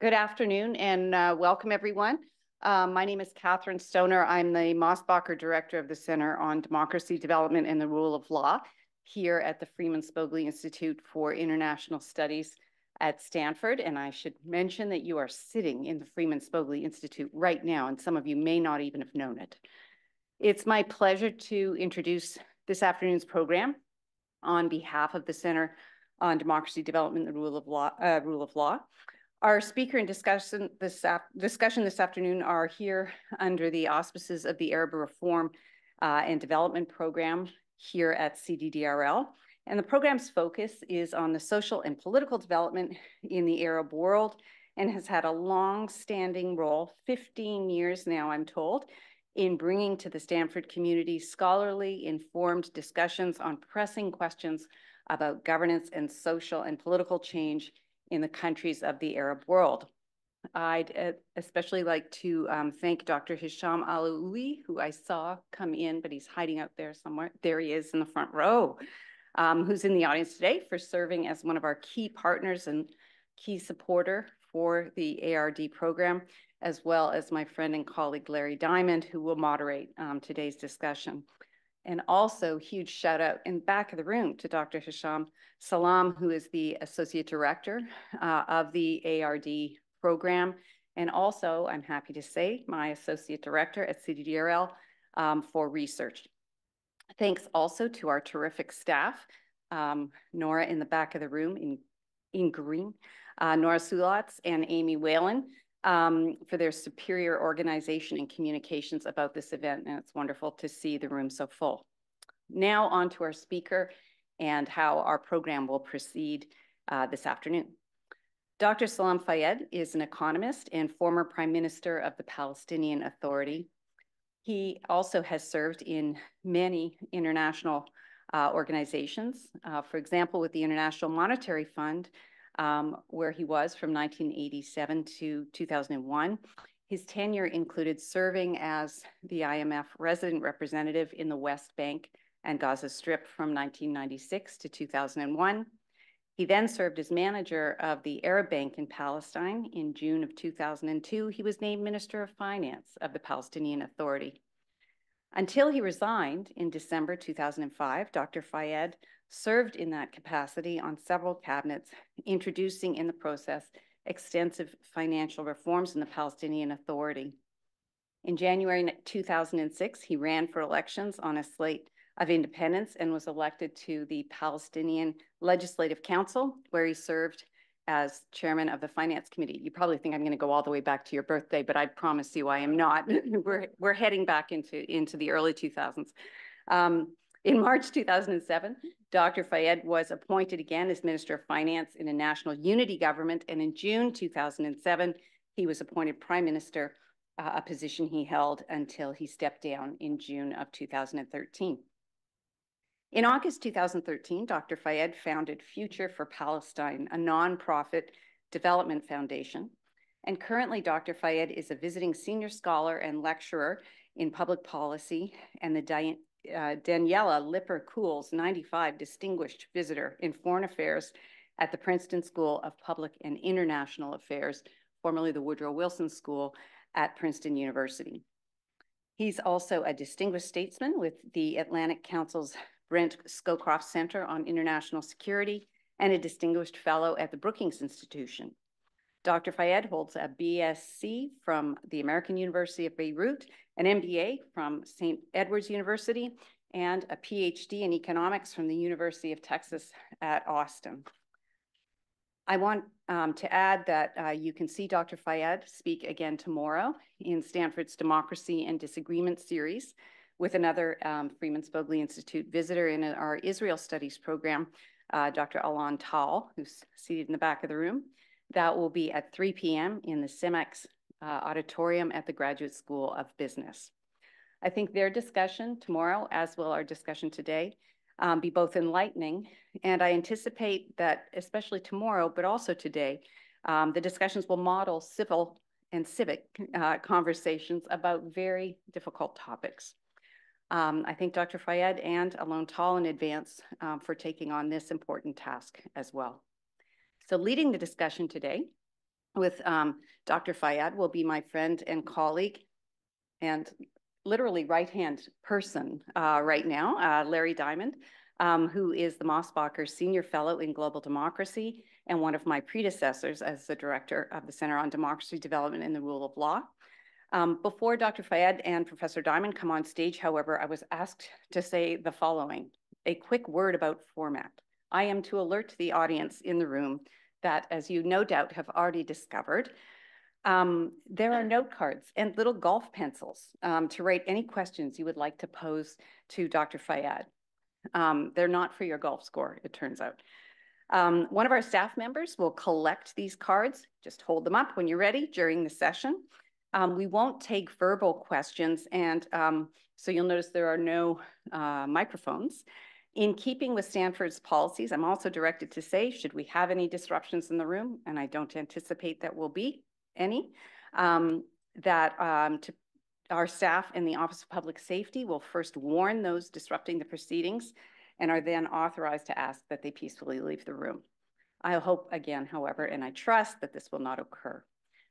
Good afternoon and uh, welcome everyone. Uh, my name is Kathryn Stoner. I'm the Mosbacher Director of the Center on Democracy, Development and the Rule of Law here at the Freeman Spogli Institute for International Studies at Stanford. And I should mention that you are sitting in the Freeman Spogli Institute right now, and some of you may not even have known it. It's my pleasure to introduce this afternoon's program on behalf of the Center on Democracy, Development, and the Rule of Law. Uh, Rule of Law. Our speaker and discussion this, discussion this afternoon are here under the auspices of the Arab Reform uh, and Development Program here at CDDRL. And the program's focus is on the social and political development in the Arab world and has had a long-standing role, 15 years now, I'm told, in bringing to the Stanford community scholarly, informed discussions on pressing questions about governance and social and political change in the countries of the Arab world. I'd uh, especially like to um, thank Dr. Hicham Alaoui, who I saw come in, but he's hiding out there somewhere. There he is in the front row, um, who's in the audience today for serving as one of our key partners and key supporter for the ARD program, as well as my friend and colleague Larry Diamond, who will moderate um, today's discussion. And also huge shout out in back of the room to Dr. Hesham Sallam, who is the Associate Director uh, of the ARD program. And also, I'm happy to say, my Associate Director at CDDRL um, for research. Thanks also to our terrific staff, um, Nora in the back of the room in, in green, uh, Nora Sulatz and Amy Whalen, um, for their superior organization and communications about this event. And it's wonderful to see the room so full. Now on to our speaker and how our program will proceed uh, this afternoon. Dr. Salam Fayyad is an economist and former prime minister of the Palestinian Authority. He also has served in many international uh, organizations, uh, for example, with the International Monetary Fund, um, where he was from 1987 to 2001. His tenure included serving as the IMF resident representative in the West Bank and Gaza Strip from 1996 to 2001. He then served as manager of the Arab Bank in Palestine. In June of 2002, he was named Minister of Finance of the Palestinian Authority. Until he resigned in December 2005, Dr. Fayyad served in that capacity on several cabinets, introducing in the process extensive financial reforms in the Palestinian Authority. In January 2006, he ran for elections on a slate of independence and was elected to the Palestinian Legislative Council, where he served as chairman of the finance committee. You probably think I'm going to go all the way back to your birthday, but I promise you I am not. we're, we're heading back into, into the early 2000s. Um, in March 2007, Dr. Fayyad was appointed again as Minister of Finance in a national unity government, and in June 2007, he was appointed Prime Minister, uh, a position he held until he stepped down in June of 2013. In August 2013, Dr. Fayyad founded Future for Palestine, a nonprofit development foundation. And currently, Dr. Fayyad is a visiting senior scholar and lecturer in public policy and the Di uh, Daniela Lipper Coules 95 Distinguished Visitor in Foreign Affairs at the Princeton School of Public and International Affairs, formerly the Woodrow Wilson School at Princeton University. He's also a distinguished statesman with the Atlantic Council's Brent Scowcroft Center on International Security, and a Distinguished Fellow at the Brookings Institution. Dr. Fayyad holds a BSc from the American University of Beirut, an MBA from St. Edward's University, and a PhD in economics from the University of Texas at Austin. I want um, to add that uh, you can see Dr. Fayyad speak again tomorrow in Stanford's Democracy and Disagreement series with another um, Freeman Spogli Institute visitor in our Israel Studies program, uh, Dr. Alon Tal, who's seated in the back of the room. That will be at 3 p.m. in the CEMEX uh, auditorium at the Graduate School of Business. I think their discussion tomorrow, as will our discussion today, um, be both enlightening, and I anticipate that, especially tomorrow, but also today, um, the discussions will model civil and civic uh, conversations about very difficult topics. Um, I thank Dr. Fayyad and Alon Tal in advance um, for taking on this important task as well. So leading the discussion today with um, Dr. Fayyad will be my friend and colleague and literally right-hand person uh, right now, uh, Larry Diamond, um, who is the Mosbacher Senior Fellow in Global Democracy and one of my predecessors as the director of the Center on Democracy Development and the Rule of Law. Um, before Dr. Fayyad and Professor Diamond come on stage, however, I was asked to say the following, a quick word about format. I am to alert the audience in the room that, as you no doubt have already discovered, um, there are note cards and little golf pencils um, to write any questions you would like to pose to Dr. Fayyad. Um, they're not for your golf score, it turns out. Um, one of our staff members will collect these cards. Just hold them up when you're ready during the session. Um, we won't take verbal questions, and um, so you'll notice there are no uh, microphones. In keeping with Stanford's policies, I'm also directed to say, should we have any disruptions in the room, and I don't anticipate that will be any, um, that um, to our staff in the Office of Public Safety will first warn those disrupting the proceedings and are then authorized to ask that they peacefully leave the room. I hope again, however, and I trust that this will not occur.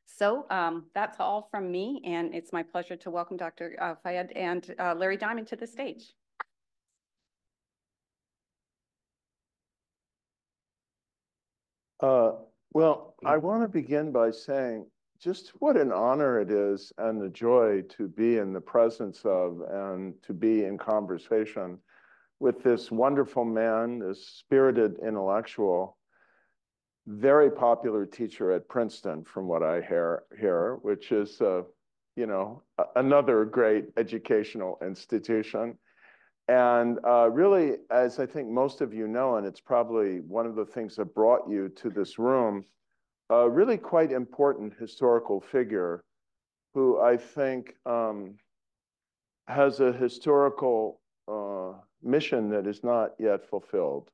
So um, that's all from me, and it's my pleasure to welcome Dr. Uh, Fayyad and uh, Larry Diamond to the stage. Uh, well, I want to begin by saying just what an honor it is and a joy to be in the presence of and to be in conversation with this wonderful man, this spirited intellectual, very popular teacher at Princeton, from what I hear, hear which is, uh, you know, another great educational institution. And uh, really, as I think most of you know, and it's probably one of the things that brought you to this room, a really quite important historical figure who I think um, has a historical uh, mission that is not yet fulfilled.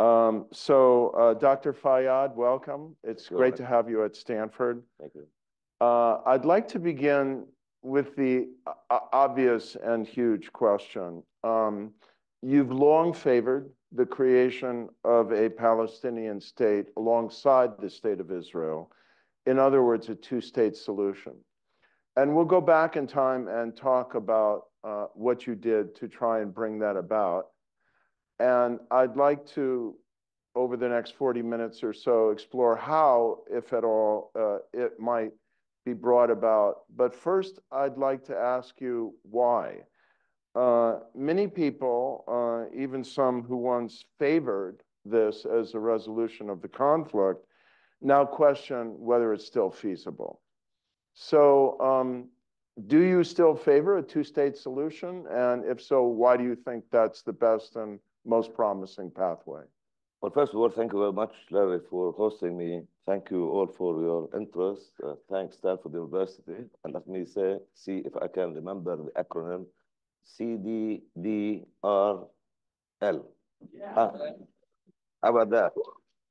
Um, so, uh, Dr. Fayyad, welcome. It's great to have you at Stanford. Thank you. Uh, I'd like to begin with the uh, obvious and huge question. Um, you've long favored the creation of a Palestinian state alongside the state of Israel. In other words, a two-state solution. And we'll go back in time and talk about uh, what you did to try and bring that about. And I'd like to, over the next 40 minutes or so, explore how, if at all, uh, it might be brought about. But first, I'd like to ask you why. Uh, many people, uh, even some who once favored this as a resolution of the conflict, now question whether it's still feasible. So um, do you still favor a two-state solution? And if so, why do you think that's the best and most promising pathway? Well, first of all, thank you very much, Larry, for hosting me. Thank you all for your interest. Uh, thanks, Stanford University. And let me say, see if I can remember the acronym CDDRL. Yeah. Uh, how about that?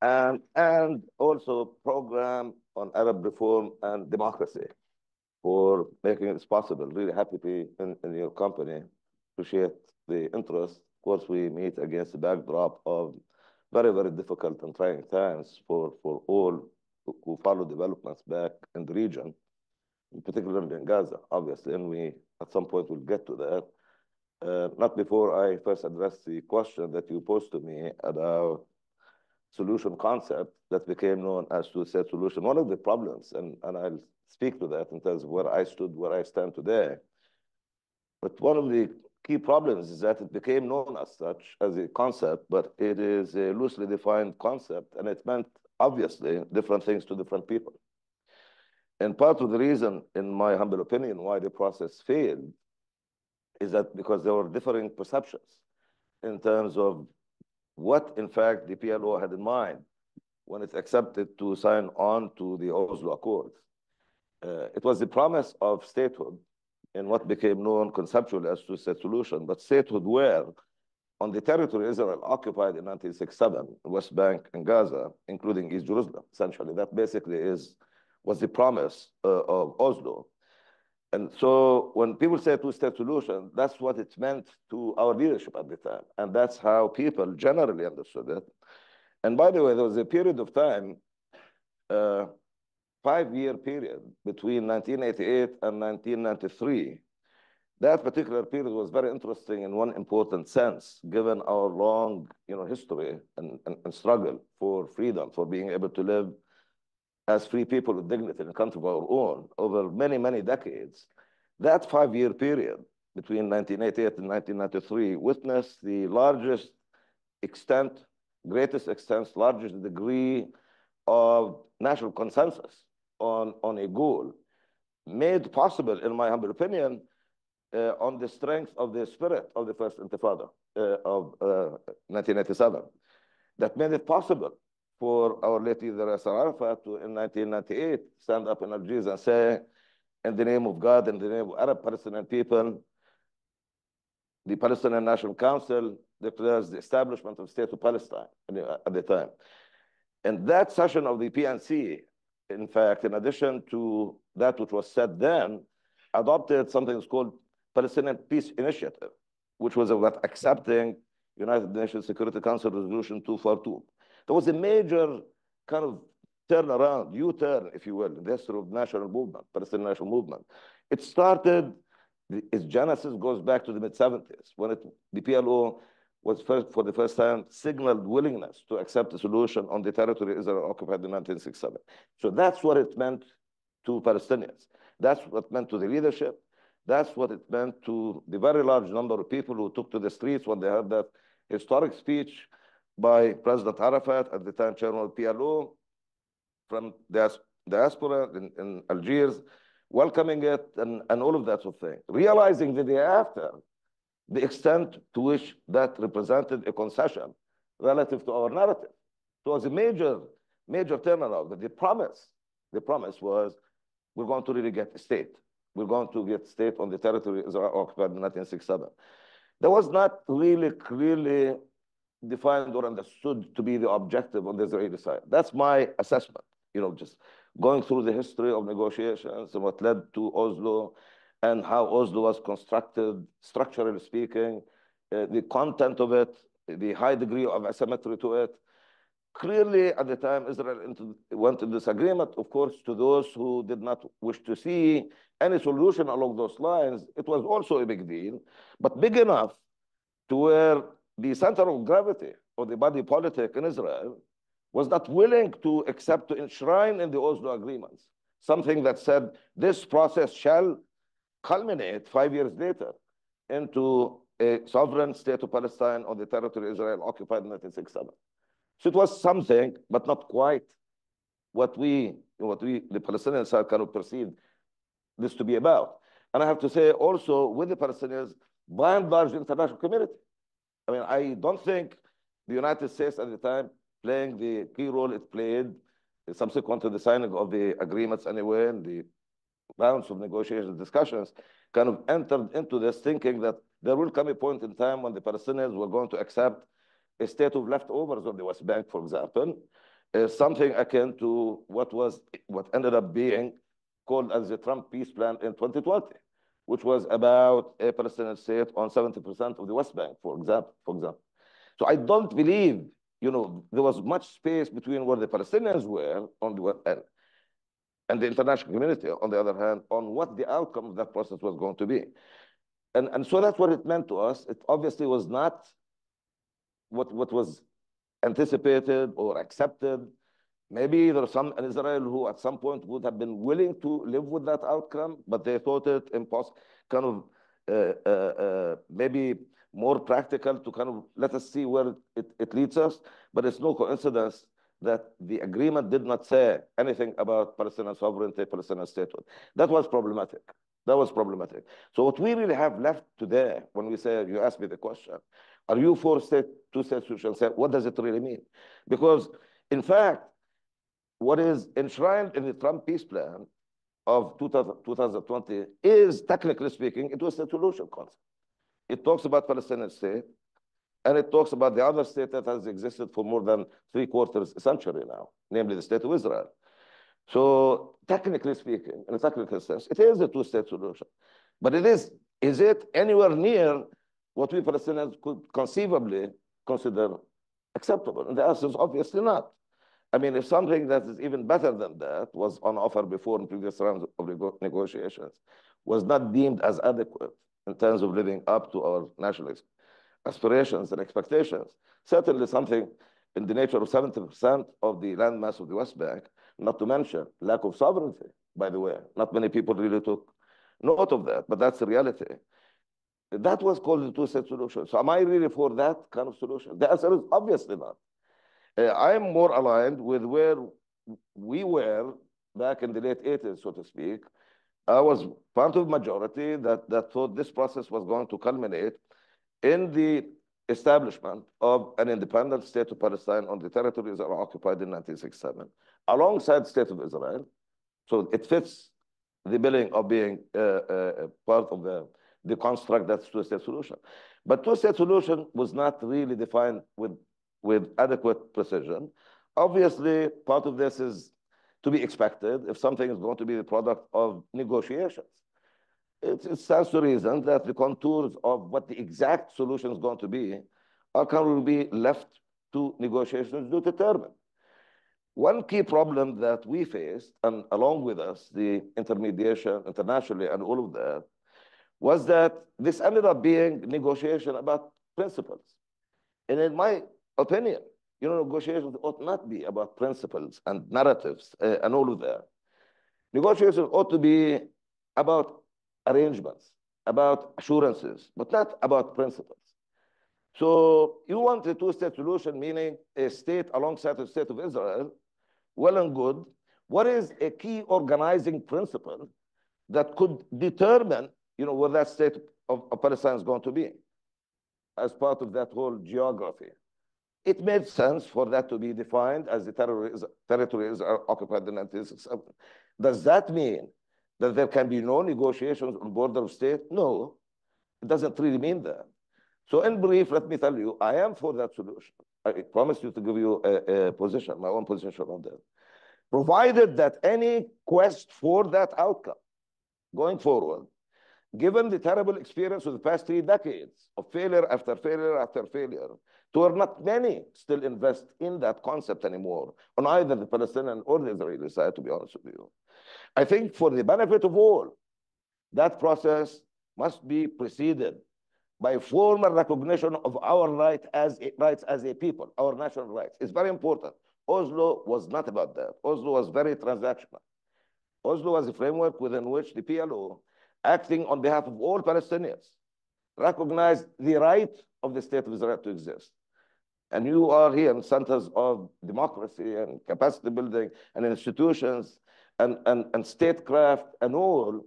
And, and also program on Arab reform and democracy for making this possible. Really happy to be in, in your company. Appreciate the interest. Of course, we meet against the backdrop of very, very difficult and trying times for, for all who follow developments back in the region, particularly in Gaza, obviously, and we at some point will get to that. Uh, not before I first address the question that you posed to me about solution concept that became known as two-state solution. One of the problems, and, and I'll speak to that in terms of where I stood, where I stand today, but one of the key problems is that it became known as such, as a concept, but it is a loosely defined concept, and it meant, obviously, different things to different people. And part of the reason, in my humble opinion, why the process failed is that because there were differing perceptions in terms of what, in fact, the PLO had in mind when it accepted to sign on to the Oslo Accords. Uh, it was the promise of statehood in what became known conceptually as two-state solution, but statehood where on the territory Israel occupied in 1967, West Bank and Gaza, including East Jerusalem, essentially. That basically is was the promise uh, of Oslo. And so when people say two-state solution, that's what it meant to our leadership at the time. And that's how people generally understood it. And by the way, there was a period of time uh, five-year period between 1988 and 1993, that particular period was very interesting in one important sense, given our long, you know, history and, and, and struggle for freedom, for being able to live as free people with dignity in a country of our own over many, many decades. That five-year period between 1988 and 1993 witnessed the largest extent, greatest extent, largest degree of national consensus on, on a goal made possible, in my humble opinion, uh, on the strength of the spirit of the first intifada uh, of uh, 1987 that made it possible for our late leader Yasser Arafat to, in 1998, stand up in Algiers and say, in the name of God, in the name of Arab Palestinian people, the Palestinian National Council declares the establishment of the state of Palestine at the time. And that session of the PNC, in fact, in addition to that which was said then, adopted something that's called Palestinian Peace Initiative, which was about accepting United Nations Security Council Resolution 242. There was a major kind of turnaround, U-turn, if you will, in the history of national movement, Palestinian national movement. It started, its genesis goes back to the mid-70s, when it, the PLO was first, for the first time signaled willingness to accept a solution on the territory Israel occupied in 1967. So that's what it meant to Palestinians. That's what it meant to the leadership. That's what it meant to the very large number of people who took to the streets when they heard that historic speech by President Arafat, at the time chairman of PLO, from the diaspora in, in Algiers, welcoming it and, and all of that sort of thing. Realizing the day after the extent to which that represented a concession relative to our narrative. It was a major, major turnaround. But the promise, the promise was we're going to really get a state we're going to get state on the territory Israel occupied in 1967. That was not really clearly defined or understood to be the objective on the Israeli side. That's my assessment, you know, just going through the history of negotiations and what led to Oslo and how Oslo was constructed, structurally speaking, uh, the content of it, the high degree of asymmetry to it, Clearly, at the time, Israel into, went into disagreement, of course, to those who did not wish to see any solution along those lines. It was also a big deal, but big enough to where the center of gravity of the body politic in Israel was not willing to accept to enshrine in the Oslo agreements something that said this process shall culminate five years later into a sovereign state of Palestine on the territory Israel occupied in 1967. So it was something, but not quite what we, what we, the Palestinian side kind of perceived this to be about. And I have to say also with the Palestinians, by and large, the international community. I mean, I don't think the United States at the time playing the key role it played subsequent to the signing of the agreements anyway and the rounds of negotiations, discussions, kind of entered into this thinking that there will come a point in time when the Palestinians were going to accept a state of leftovers on the West Bank, for example, is something akin to what was what ended up being called as the Trump peace plan in 2020, which was about a Palestinian state on 70% of the West Bank, for example, for example. So I don't believe, you know, there was much space between where the Palestinians were on the one end and the international community, on the other hand, on what the outcome of that process was going to be. And, and so that's what it meant to us. It obviously was not what, what was anticipated or accepted. Maybe there are some in Israel who at some point would have been willing to live with that outcome, but they thought it impossible, kind of uh, uh, uh, maybe more practical to kind of let us see where it, it leads us. But it's no coincidence that the agreement did not say anything about Palestinian sovereignty, Palestinian statehood. That was problematic. That was problematic. So what we really have left today, when we say, you ask me the question, are you for state, two-state solution? What does it really mean? Because, in fact, what is enshrined in the Trump peace plan of 2020 is, technically speaking, it was a solution concept. It talks about Palestinian state, and it talks about the other state that has existed for more than three quarters a century now, namely the state of Israel. So technically speaking, in a technical sense, it is a two-state solution. But it is, is it anywhere near what we Palestinians could conceivably consider acceptable? And the answer is obviously not. I mean, if something that is even better than that was on offer before in previous rounds of negotiations was not deemed as adequate in terms of living up to our national aspirations and expectations, certainly something in the nature of 70% of the landmass of the West Bank, not to mention lack of sovereignty, by the way. Not many people really took note of that, but that's the reality. That was called the two-state solution. So am I really for that kind of solution? The answer is obviously not. Uh, I'm more aligned with where we were back in the late 80s, so to speak. I was part of majority that, that thought this process was going to culminate in the establishment of an independent state of Palestine on the territories that were occupied in 1967, alongside state of Israel. So it fits the billing of being uh, uh, part of the, the construct that's two-state solution. But two-state solution was not really defined with with adequate precision. Obviously, part of this is to be expected if something is going to be the product of negotiations. It, stands to reason that the contours of what the exact solution is going to be are be left to negotiations to determine. One key problem that we faced, and along with us, the intermediation internationally and all of that, was that this ended up being negotiation about principles. And in my opinion. You know, negotiations ought not be about principles and narratives uh, and all of that. Negotiations ought to be about arrangements, about assurances, but not about principles. So you want a two-state solution, meaning a state alongside the state of Israel, well and good. What is a key organizing principle that could determine, you know, where that state of, of Palestine is going to be as part of that whole geography? it made sense for that to be defined as the territories are occupied in 1967. Does that mean that there can be no negotiations on border of state? No, it doesn't really mean that. So in brief, let me tell you, I am for that solution. I promise you to give you a, a position, my own position on that. Provided that any quest for that outcome going forward, given the terrible experience of the past three decades of failure after failure after failure, there are not many still invest in that concept anymore on either the Palestinian or the Israeli side, to be honest with you. I think for the benefit of all, that process must be preceded by formal recognition of our right as a, rights as a people, our national rights. It's very important. Oslo was not about that. Oslo was very transactional. Oslo was a framework within which the PLO, acting on behalf of all Palestinians, recognized the right of the state of Israel to exist and you are here in centers of democracy and capacity building and institutions and, and, and statecraft and all,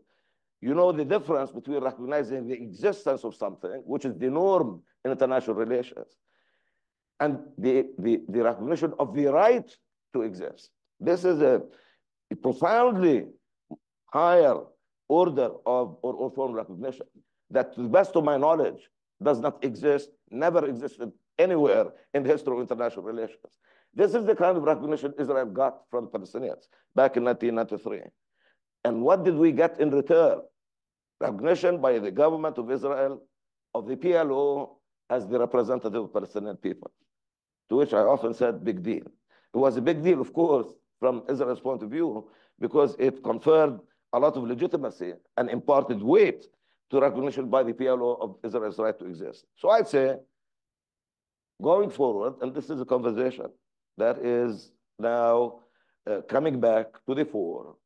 you know the difference between recognizing the existence of something, which is the norm in international relations, and the, the, the recognition of the right to exist. This is a, a profoundly higher order of or, or form recognition that, to the best of my knowledge, does not exist, never existed anywhere in the history of international relations. This is the kind of recognition Israel got from Palestinians back in 1993. And what did we get in return? Recognition by the government of Israel of the PLO as the representative of Palestinian people, to which I often said big deal. It was a big deal, of course, from Israel's point of view, because it conferred a lot of legitimacy and imparted weight to recognition by the PLO of Israel's right to exist. So I'd say Going forward, and this is a conversation that is now uh, coming back to the fore,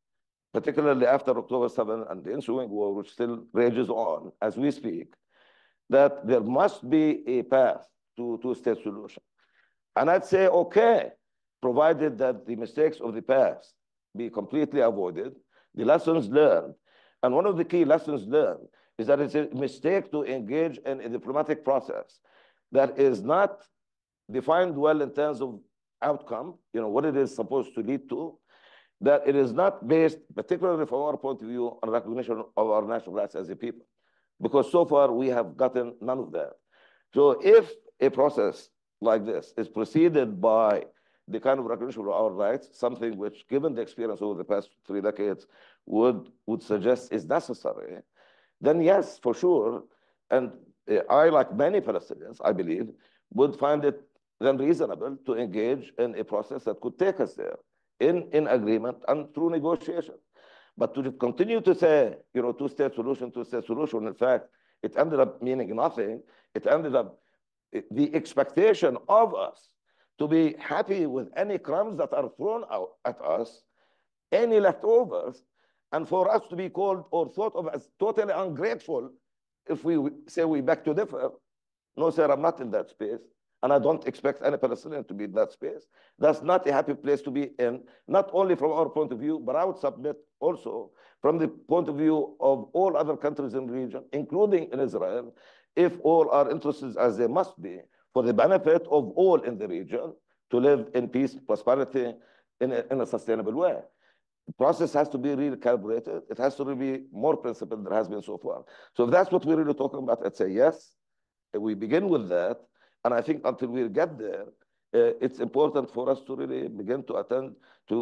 particularly after October 7 and the ensuing war, which still rages on as we speak, that there must be a path to, to a state solution. And I'd say, okay, provided that the mistakes of the past be completely avoided, the lessons learned. And one of the key lessons learned is that it's a mistake to engage in a diplomatic process that is not defined well in terms of outcome, you know, what it is supposed to lead to, that it is not based, particularly from our point of view, on recognition of our national rights as a people. Because so far we have gotten none of that. So if a process like this is preceded by the kind of recognition of our rights, something which, given the experience over the past three decades, would, would suggest is necessary, then yes, for sure. And eh, I, like many Palestinians, I believe, would find it then reasonable to engage in a process that could take us there in, in agreement and through negotiation. But to continue to say, you know, two-state solution, two-state solution, in fact, it ended up meaning nothing. It ended up, eh, the expectation of us to be happy with any crumbs that are thrown out at us, any leftovers, and for us to be called or thought of as totally ungrateful if we say we beg to differ. No, sir, I'm not in that space. And I don't expect any Palestinian to be in that space. That's not a happy place to be in, not only from our point of view, but I would submit also from the point of view of all other countries in the region, including in Israel, if all are interested as they must be, for the benefit of all in the region, to live in peace, prosperity, in a, in a sustainable way. The process has to be recalibrated. It has to be more principled than has been so far. So if that's what we're really talking about, I'd say yes. We begin with that. And I think until we get there, uh, it's important for us to really begin to attend to,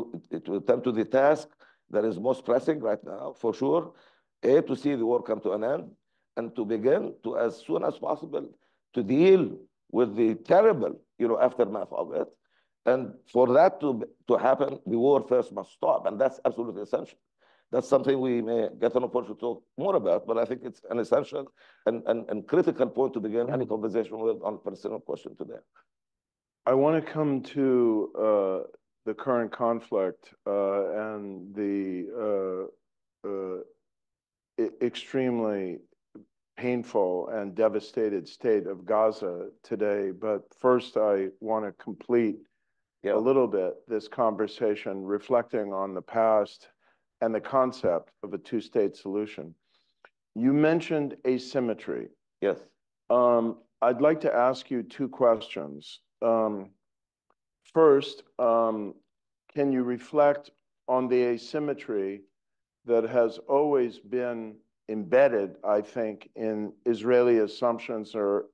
to attend to the task that is most pressing right now, for sure. A, to see the war come to an end, and to begin to, as soon as possible, to deal with the terrible, you know, aftermath of it. And for that to, to happen, the war first must stop. And that's absolutely essential. That's something we may get an opportunity to talk more about, but I think it's an essential and, and, and critical point to begin any conversation with on personal question today. I want to come to uh, the current conflict uh, and the uh, uh extremely painful and devastated state of Gaza today. But first, I want to complete yeah. a little bit this conversation, reflecting on the past and the concept of a two-state solution. You mentioned asymmetry. Yes. Um, I'd like to ask you two questions. Um, first, um, can you reflect on the asymmetry that has always been embedded, I think, in Israeli assumptions or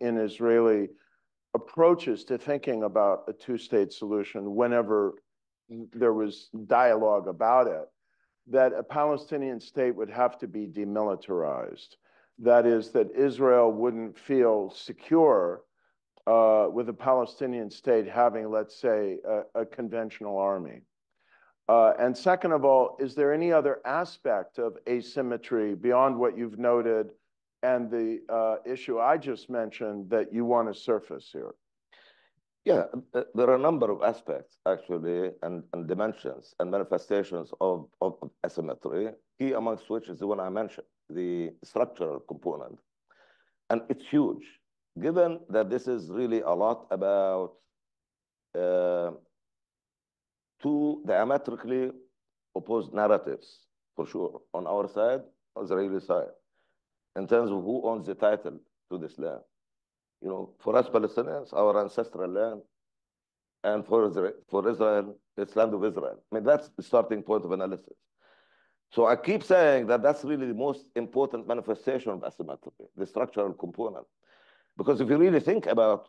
in Israeli approaches to thinking about a two-state solution whenever there was dialogue about it, that a Palestinian state would have to be demilitarized. That is, that Israel wouldn't feel secure uh, with a Palestinian state having, let's say, a, a conventional army. Uh, and second of all, is there any other aspect of asymmetry beyond what you've noted and the uh, issue I just mentioned that you want to surface here? Yeah, there are a number of aspects actually and, and dimensions and manifestations of, of asymmetry, key amongst which is the one I mentioned, the structural component. And it's huge, given that this is really a lot about uh, two diametrically opposed narratives, for sure, on our side, Israeli side, in terms of who owns the title to this land. You know, for us Palestinians, our ancestral land, and for Israel, for Israel, it's land of Israel. I mean, that's the starting point of analysis. So I keep saying that that's really the most important manifestation of asymmetry, the structural component. Because if you really think about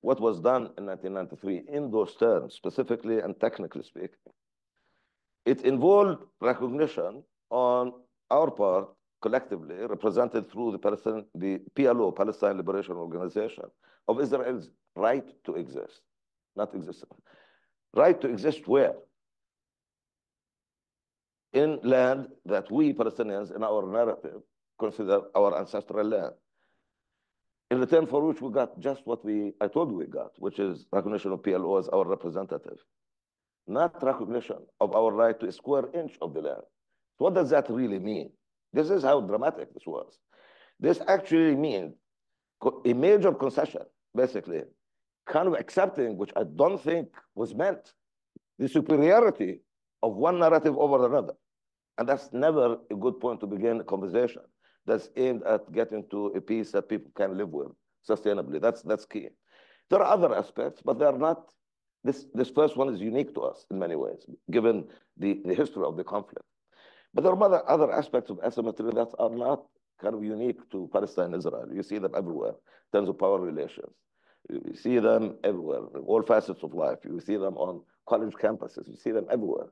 what was done in 1993 in those terms, specifically and technically speaking. It involved recognition on our part, collectively, represented through the, Palestine, the PLO, Palestine Liberation Organization, of Israel's right to exist, not existence. Right to exist where? In land that we Palestinians, in our narrative, consider our ancestral land in return for which we got just what we I told we got, which is recognition of PLO as our representative, not recognition of our right to a square inch of the land. So what does that really mean? This is how dramatic this was. This actually means a major concession, basically, kind of accepting, which I don't think was meant, the superiority of one narrative over another. And that's never a good point to begin a conversation that's aimed at getting to a peace that people can live with sustainably. That's, that's key. There are other aspects, but they're not, this, this first one is unique to us in many ways, given the, the history of the conflict. But there are other, aspects of asymmetry that are not kind of unique to Palestine and Israel. You see them everywhere in terms of power relations. You see them everywhere, all facets of life. You see them on college campuses. You see them everywhere.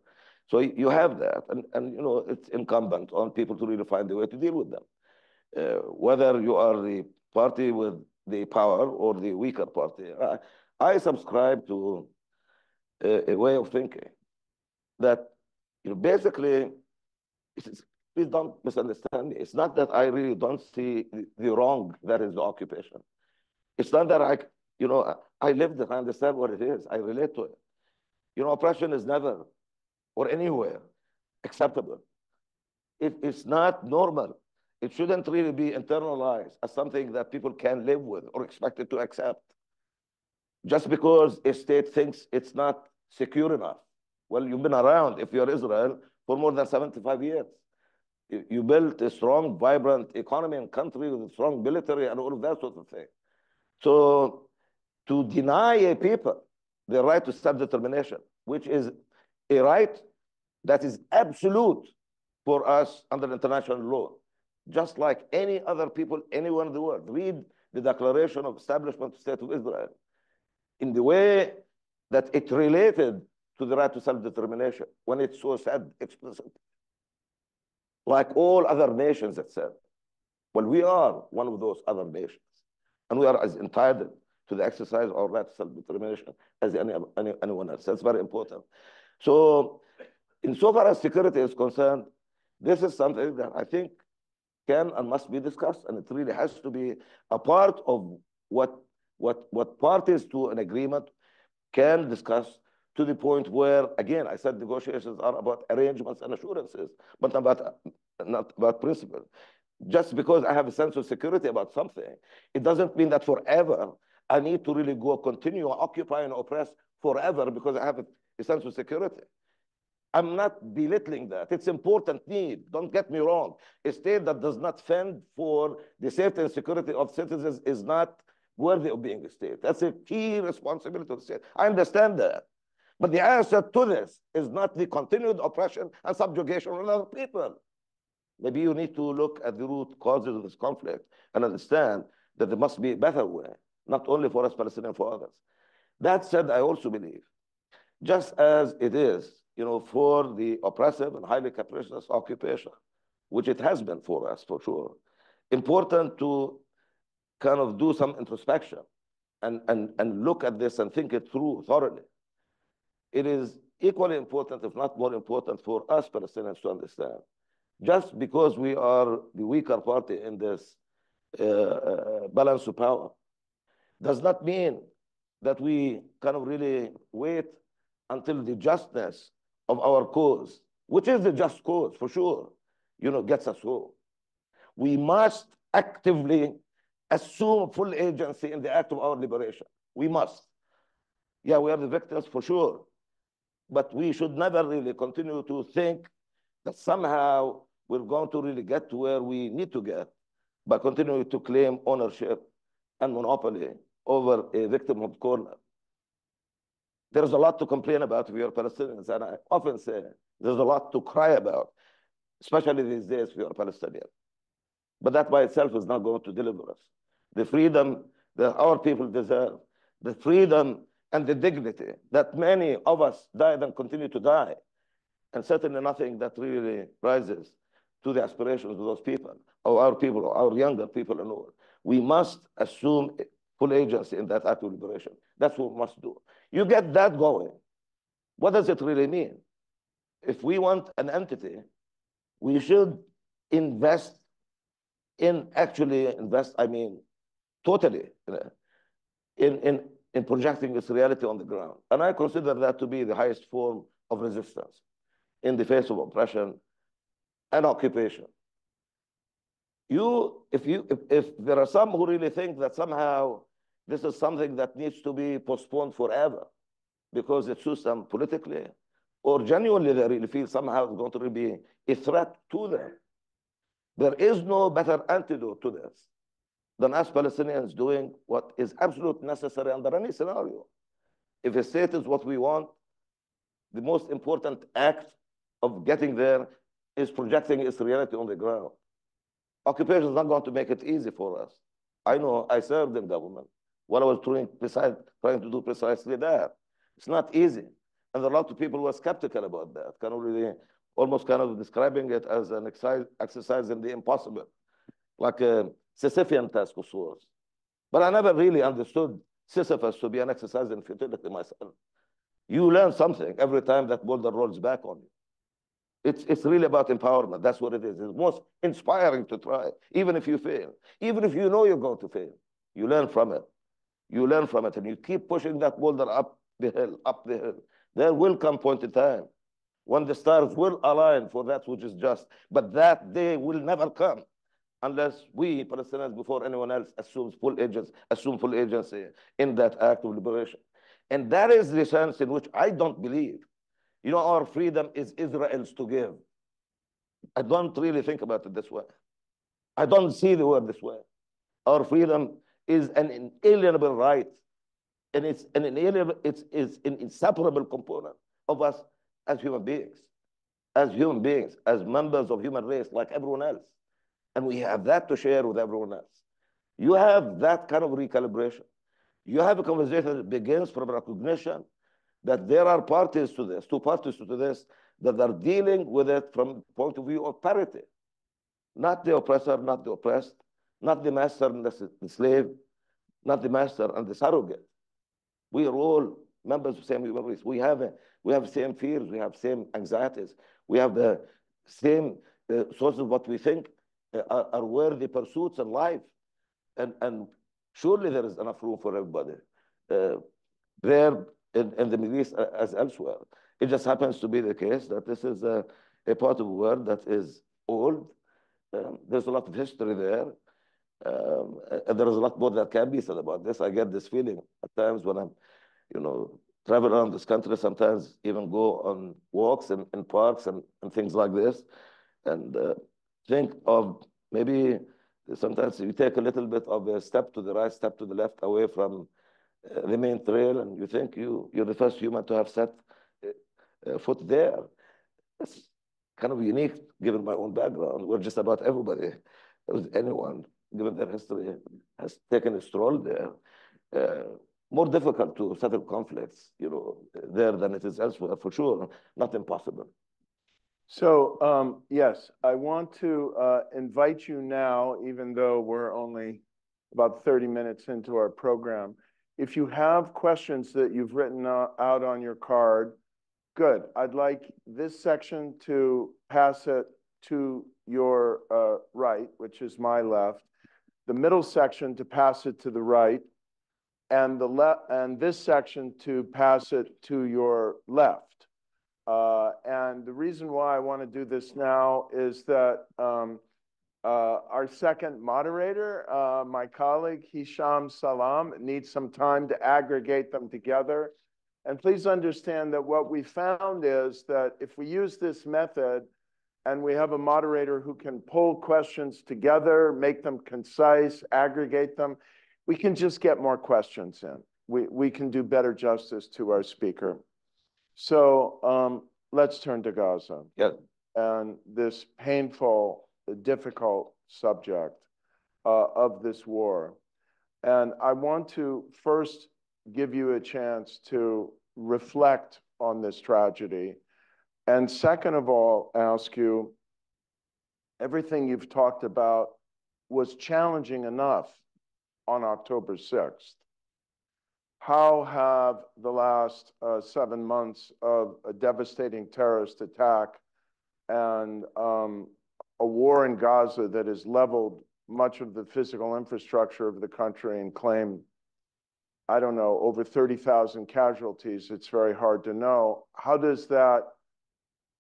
So you have that, and, and you know it's incumbent on people to really find a way to deal with them. Uh, whether you are the party with the power or the weaker party. I, I subscribe to a, a way of thinking that, you know, basically, please don't misunderstand me. It's not that I really don't see the, wrong that is the occupation. It's not that I, you know, I lived it, I understand what it is, I relate to it. You know, oppression is never or anywhere acceptable. It, it's not normal. It shouldn't really be internalized as something that people can live with or expected to accept. Just because a state thinks it's not secure enough. Well, you've been around, if you're Israel, for more than 75 years. You, built a strong, vibrant economy and country with a strong military and all of that sort of thing. So to deny a people the right to self-determination, which is a right that is absolute for us under international law, just like any other people anywhere in the world. Read the Declaration of Establishment of State of Israel in the way that it related to the right to self-determination when it's so said explicitly. Like all other nations, it said. Well, we are one of those other nations. And we are as entitled to the exercise of right to self-determination as any, any, anyone else. That's very important. So insofar as security is concerned, this is something that I think can and must be discussed, and it really has to be a part of what, what, what parties to an agreement can discuss to the point where, again, I said negotiations are about arrangements and assurances, but not about, not about principle. Just because I have a sense of security about something, it doesn't mean that forever I need to really go continue occupy and oppress forever because I have a, a sense of security. I'm not belittling that. It's important need. Don't get me wrong. A state that does not fend for the safety and security of citizens is not worthy of being a state. That's a key responsibility of the state. I understand that. But the answer to this is not the continued oppression and subjugation of other people. Maybe you need to look at the root causes of this conflict and understand that there must be a better way, not only for us Palestinians, for others. That said, I also believe, just as it is you know, for the oppressive and highly capricious occupation, which it has been for us, for sure. Important to kind of do some introspection and, and, and look at this and think it through thoroughly. It is equally important, if not more important, for us Palestinians to understand. Just because we are the weaker party in this uh, uh, balance of power does not mean that we kind of really wait until the justness of our cause, which is the just cause for sure, you know, gets us home. We must actively assume full agency in the act of our liberation. We must. Yeah, we are the victims for sure. But we should never really continue to think that somehow we're going to really get to where we need to get by continuing to claim ownership and monopoly over a victimhood corner. There's a lot to complain about if you're Palestinians, and I often say there's a lot to cry about, especially these days if you're Palestinian. But that by itself is not going to deliver us. The freedom that our people deserve, the freedom and the dignity that many of us died and continue to die, and certainly nothing that really rises to the aspirations of those people, or our people, or our younger people and all. We must assume full agency in that act of liberation. That's what we must do. You get that going. What does it really mean? If we want an entity, we should invest in actually invest, I mean, totally in, in, in projecting its reality on the ground. And I consider that to be the highest form of resistance in the face of oppression and occupation. You, if you, if, if there are some who really think that somehow this is something that needs to be postponed forever because it suits them politically, or genuinely they really feel somehow it's going to be a threat to them. There is no better antidote to this than us Palestinians doing what is absolutely necessary under any scenario. If a state is what we want, the most important act of getting there is projecting its reality on the ground. Occupation is not going to make it easy for us. I know I served in government what I was trying, trying to do precisely that. It's not easy. And a lot of people were skeptical about that, kind of really almost kind of describing it as an exercise, exercise in the impossible, like a Sisyphean task sorts. But I never really understood Sisyphus to be an exercise in futility myself. You learn something every time that boulder rolls back on you. It's, it's really about empowerment. That's what it is. It's most inspiring to try, even if you fail, even if you know you're going to fail. You learn from it. You learn from it and you keep pushing that boulder up the hill, up the hill. There will come point in time when the stars will align for that which is just. But that day will never come unless we Palestinians, before anyone else, assumes full agency, assume full agency in that act of liberation. And that is the sense in which I don't believe. You know, our freedom is Israel's to give. I don't really think about it this way. I don't see the word this way. Our freedom is an inalienable right. And it's an inalienable, it's, it's an inseparable component of us as human beings, as human beings, as members of human race, like everyone else. And we have that to share with everyone else. You have that kind of recalibration. You have a conversation that begins from recognition that there are parties to this, two parties to this, that are dealing with it from the point of view of parity. Not the oppressor, not the oppressed, not the master and the slave, not the master and the surrogate. We are all members of the same human race. We have, a, we have same fears, we have same anxieties, we have the same uh, sources of what we think are, are worthy pursuits in life. And, and surely there is enough room for everybody. Uh, there in, in the Middle East as elsewhere. It just happens to be the case that this is a, a part of the world that is old. Um, there's a lot of history there. Um, and there is a lot more that can be said about this. I get this feeling at times when I'm, you know, travel around this country, sometimes even go on walks in, in parks and, and things like this, and uh, think of maybe sometimes you take a little bit of a step to the right, step to the left, away from uh, the main trail, and you think you you're the first human to have set uh, foot there. That's kind of unique, given my own background. We're just about everybody, anyone, given their history, has taken a stroll there. Uh, more difficult to settle conflicts, you know, there than it is elsewhere, for sure. Not impossible. So, um, yes, I want to uh, invite you now, even though we're only about 30 minutes into our program. If you have questions that you've written out on your card, good. I'd like this section to pass it to your uh, right, which is my left, the middle section to pass it to the right, and the left and this section to pass it to your left. Uh, and the reason why I want to do this now is that um, uh, our second moderator, uh, my colleague Hesham Sallam, needs some time to aggregate them together. And please understand that what we found is that if we use this method and we have a moderator who can pull questions together, make them concise, aggregate them, we can just get more questions in. We, we can do better justice to our speaker. So um, let's turn to Gaza. Yeah. And this painful, difficult subject uh, of this war. And I want to first give you a chance to reflect on this tragedy. And second of all, ask you, everything you've talked about was challenging enough on October 6th. How have the last uh, seven months of a devastating terrorist attack and um, a war in Gaza that has leveled much of the physical infrastructure of the country and claimed, I don't know, over 30,000 casualties, it's very hard to know. How does that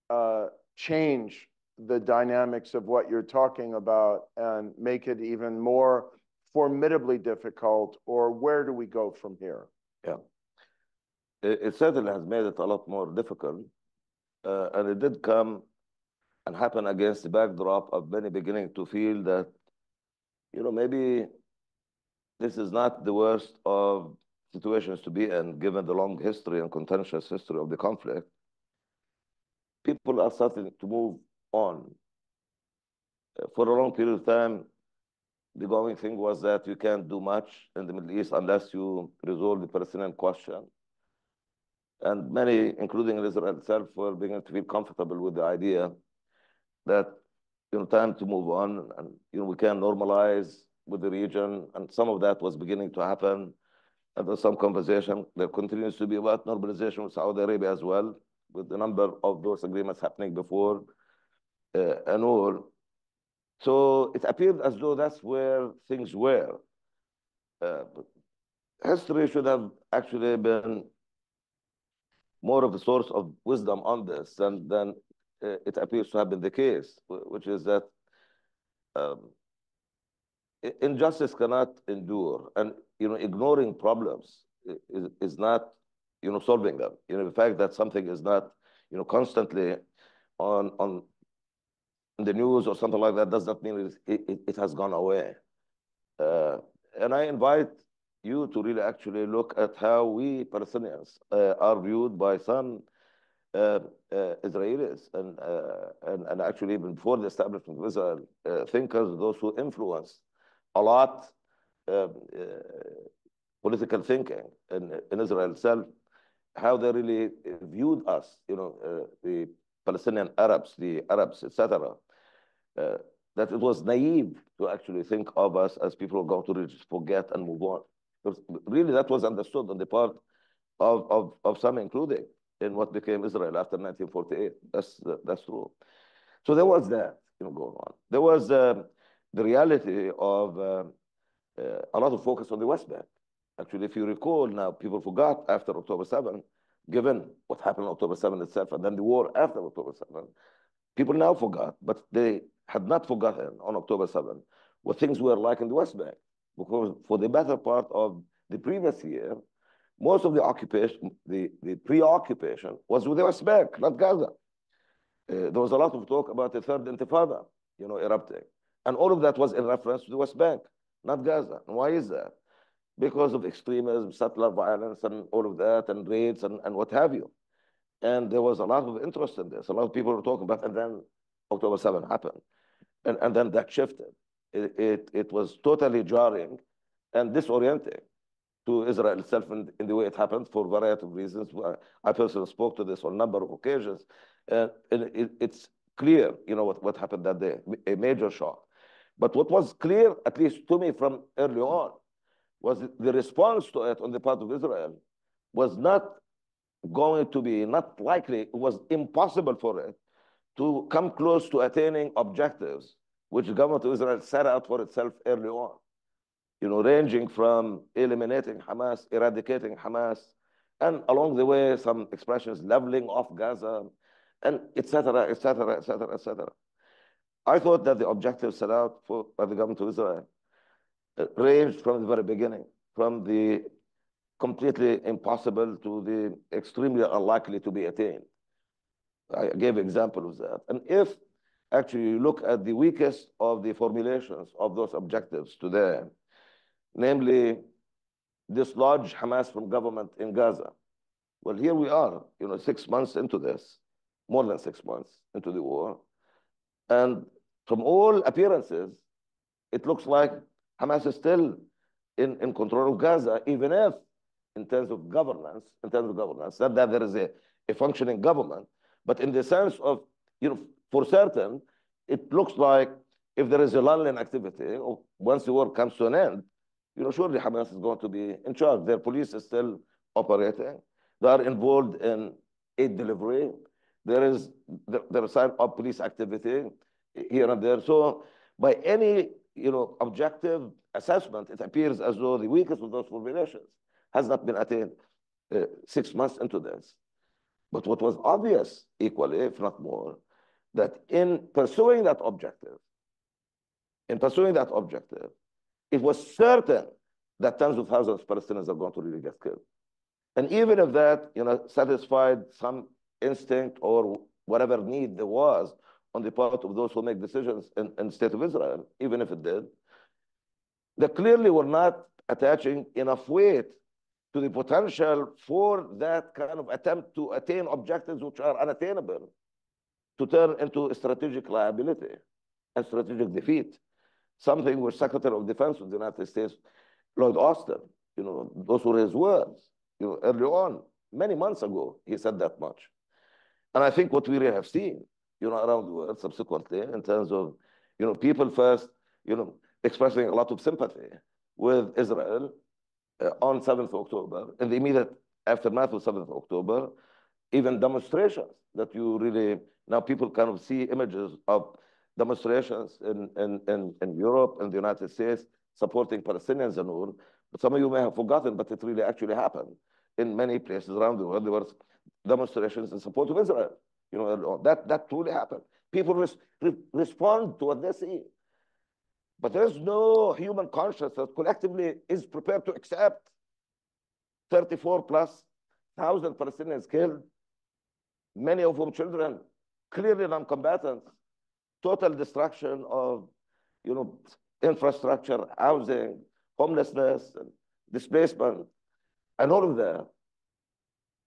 uh, change the dynamics of what you're talking about and make it even more formidably difficult, or where do we go from here? Yeah. It, certainly has made it a lot more difficult. Uh, and it did come and happen against the backdrop of many beginning to feel that, you know, maybe this is not the worst of situations to be in, given the long history and contentious history of the conflict. People are starting to move on. For a long period of time, the going thing was that you can't do much in the Middle East unless you resolve the Palestinian question. And many, including Israel itself, were beginning to feel comfortable with the idea that you know time to move on and you know we can normalize with the region and some of that was beginning to happen and there's some conversation. that continues to be about normalization with Saudi Arabia as well, with the number of those agreements happening before uh, and all. So it appeared as though that's where things were. Uh, history should have actually been more of a source of wisdom on this than, than uh, it appears to have been the case, which is that um, injustice cannot endure, and you know, ignoring problems is, is not, you know, solving them. You know, the fact that something is not, you know, constantly on on the news or something like that does not mean it, it, it has gone away. Uh, and I invite you to really actually look at how we Palestinians uh, are viewed by some uh, uh, Israelis and, uh, and, and actually even before the establishment of Israel, uh, thinkers, those who influenced a lot um, political thinking in, in Israel itself, how they really viewed us, you know, the Palestinian Arabs, the Arabs, etc. Uh, that it was naive to actually think of us as people who going to forget and move on. Really, that was understood on the part of, of, of some, including in what became Israel after 1948. That's, that's true. So there was that you know, going on. There was uh, the reality of uh, uh, a lot of focus on the West Bank. Actually, if you recall now, people forgot after October 7, given what happened on October 7 itself, and then the war after October 7, people now forgot, but they had not forgotten on October 7 what things were like in the West Bank. Because for the better part of the previous year, most of the occupation, the, the preoccupation was with the West Bank, not Gaza. Uh, there was a lot of talk about the third intifada, you know, erupting. And all of that was in reference to the West Bank, not Gaza. And why is that? Because of extremism, settler violence, and all of that, and raids, and, and what have you. And there was a lot of interest in this. A lot of people were talking about, and then October 7 happened. And, and then that shifted. It, it, it was totally jarring and disorienting to Israel itself in, in, the way it happened for a variety of reasons. I personally spoke to this on a number of occasions. and it, it's clear, you know, what, what happened that day, a major shock. But what was clear, at least to me from early on, was the response to it on the part of Israel was not going to be, not likely, it was impossible for it to come close to attaining objectives which the government of Israel set out for itself early on. You know, ranging from eliminating Hamas, eradicating Hamas, and along the way, some expressions leveling off Gaza, and etc., etc., etc., etc. I thought that the objectives set out for, by the government of Israel uh, ranged from the very beginning, from the completely impossible to the extremely unlikely to be attained. I gave example of that. And if actually you look at the weakest of the formulations of those objectives today, namely dislodge Hamas from government in Gaza. Well, here we are, you know, six months into this, more than six months into the war. And from all appearances, it looks like Hamas is still in, in control of Gaza, even if in terms of governance, in terms of governance, not that there is a, a functioning government, but in the sense of, you know, for certain, it looks like if there is a lull in activity, once the war comes to an end, you know, surely Hamas is going to be in charge. Their police is still operating. They are involved in aid delivery. There is there sign of police activity here and there. So by any you know objective assessment, it appears as though the weakest of those formulations has not been attained uh, six months into this. But what was obvious, equally, if not more, that in pursuing that objective, in pursuing that objective, it was certain that tens of thousands of Palestinians are going to really get killed. And even if that, you know, satisfied some instinct or whatever need there was on the part of those who make decisions in, in the state of Israel, even if it did, they clearly were not attaching enough weight to the potential for that kind of attempt to attain objectives which are unattainable to turn into strategic liability and strategic defeat. Something which Secretary of Defense of the United States, Lloyd Austin, you know, those were his words, you know, early on, many months ago, he said that much. And I think what we have seen, you know, around the world subsequently in terms of, you know, people first, you know, expressing a lot of sympathy with Israel Uh, on 7th October, in the immediate aftermath of 7th October, even demonstrations that you really, now people kind of see images of demonstrations in, in, in, in Europe and the United States supporting Palestinians and all. But some of you may have forgotten, but it really actually happened in many places around the world. There were demonstrations in support of Israel. You know, that, that truly happened. People res re respond to what they see. But there's no human conscience that collectively is prepared to accept 34 plus thousand Palestinians killed, many of whom children, clearly non-combatants, total destruction of, you know, infrastructure, housing, homelessness, displacement, and all of that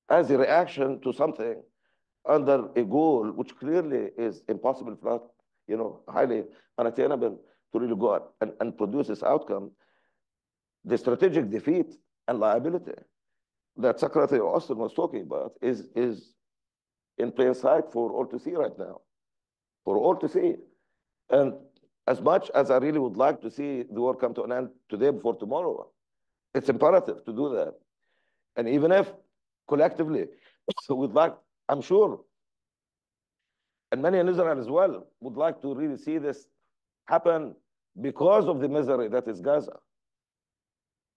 as a reaction to something under a goal which clearly is impossible, not, you know, highly unattainable to really go out and, and produce this outcome, the strategic defeat and liability that Secretary Austin was talking about is, is in plain sight for all to see right now, for all to see. And as much as I really would like to see the war come to an end today before tomorrow, it's imperative to do that. And even if collectively so we'd like, I'm sure, and many in Israel as well, would like to really see this happen because of the misery that is Gaza.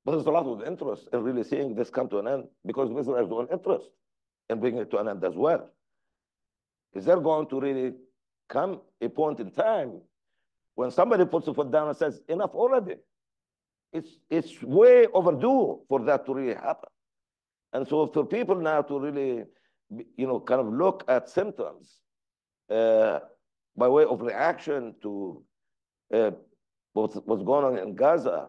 But there's a lot of interest in really seeing this come to an end because Israel has own interest in bringing it to an end as well. Is there going to really come a point in time when somebody puts a foot down and says, enough already? It's, it's way overdue for that to really happen. And so for people now to really, you know, kind of look at symptoms uh, by way of reaction to uh, what's, going on in Gaza,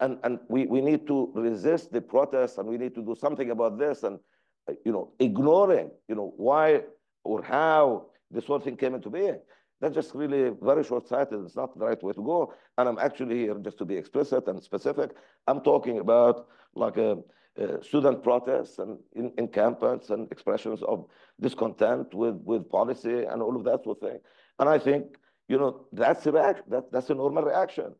and, and we, we need to resist the protests and we need to do something about this and, uh, you know, ignoring, you know, why or how this whole thing came into being. That's just really very short-sighted. It's not the right way to go. And I'm actually here just to be explicit and specific. I'm talking about like a, a student protests and in, campus and expressions of discontent with, with policy and all of that sort of thing. And I think, you know, that's a. That, that's a normal reaction.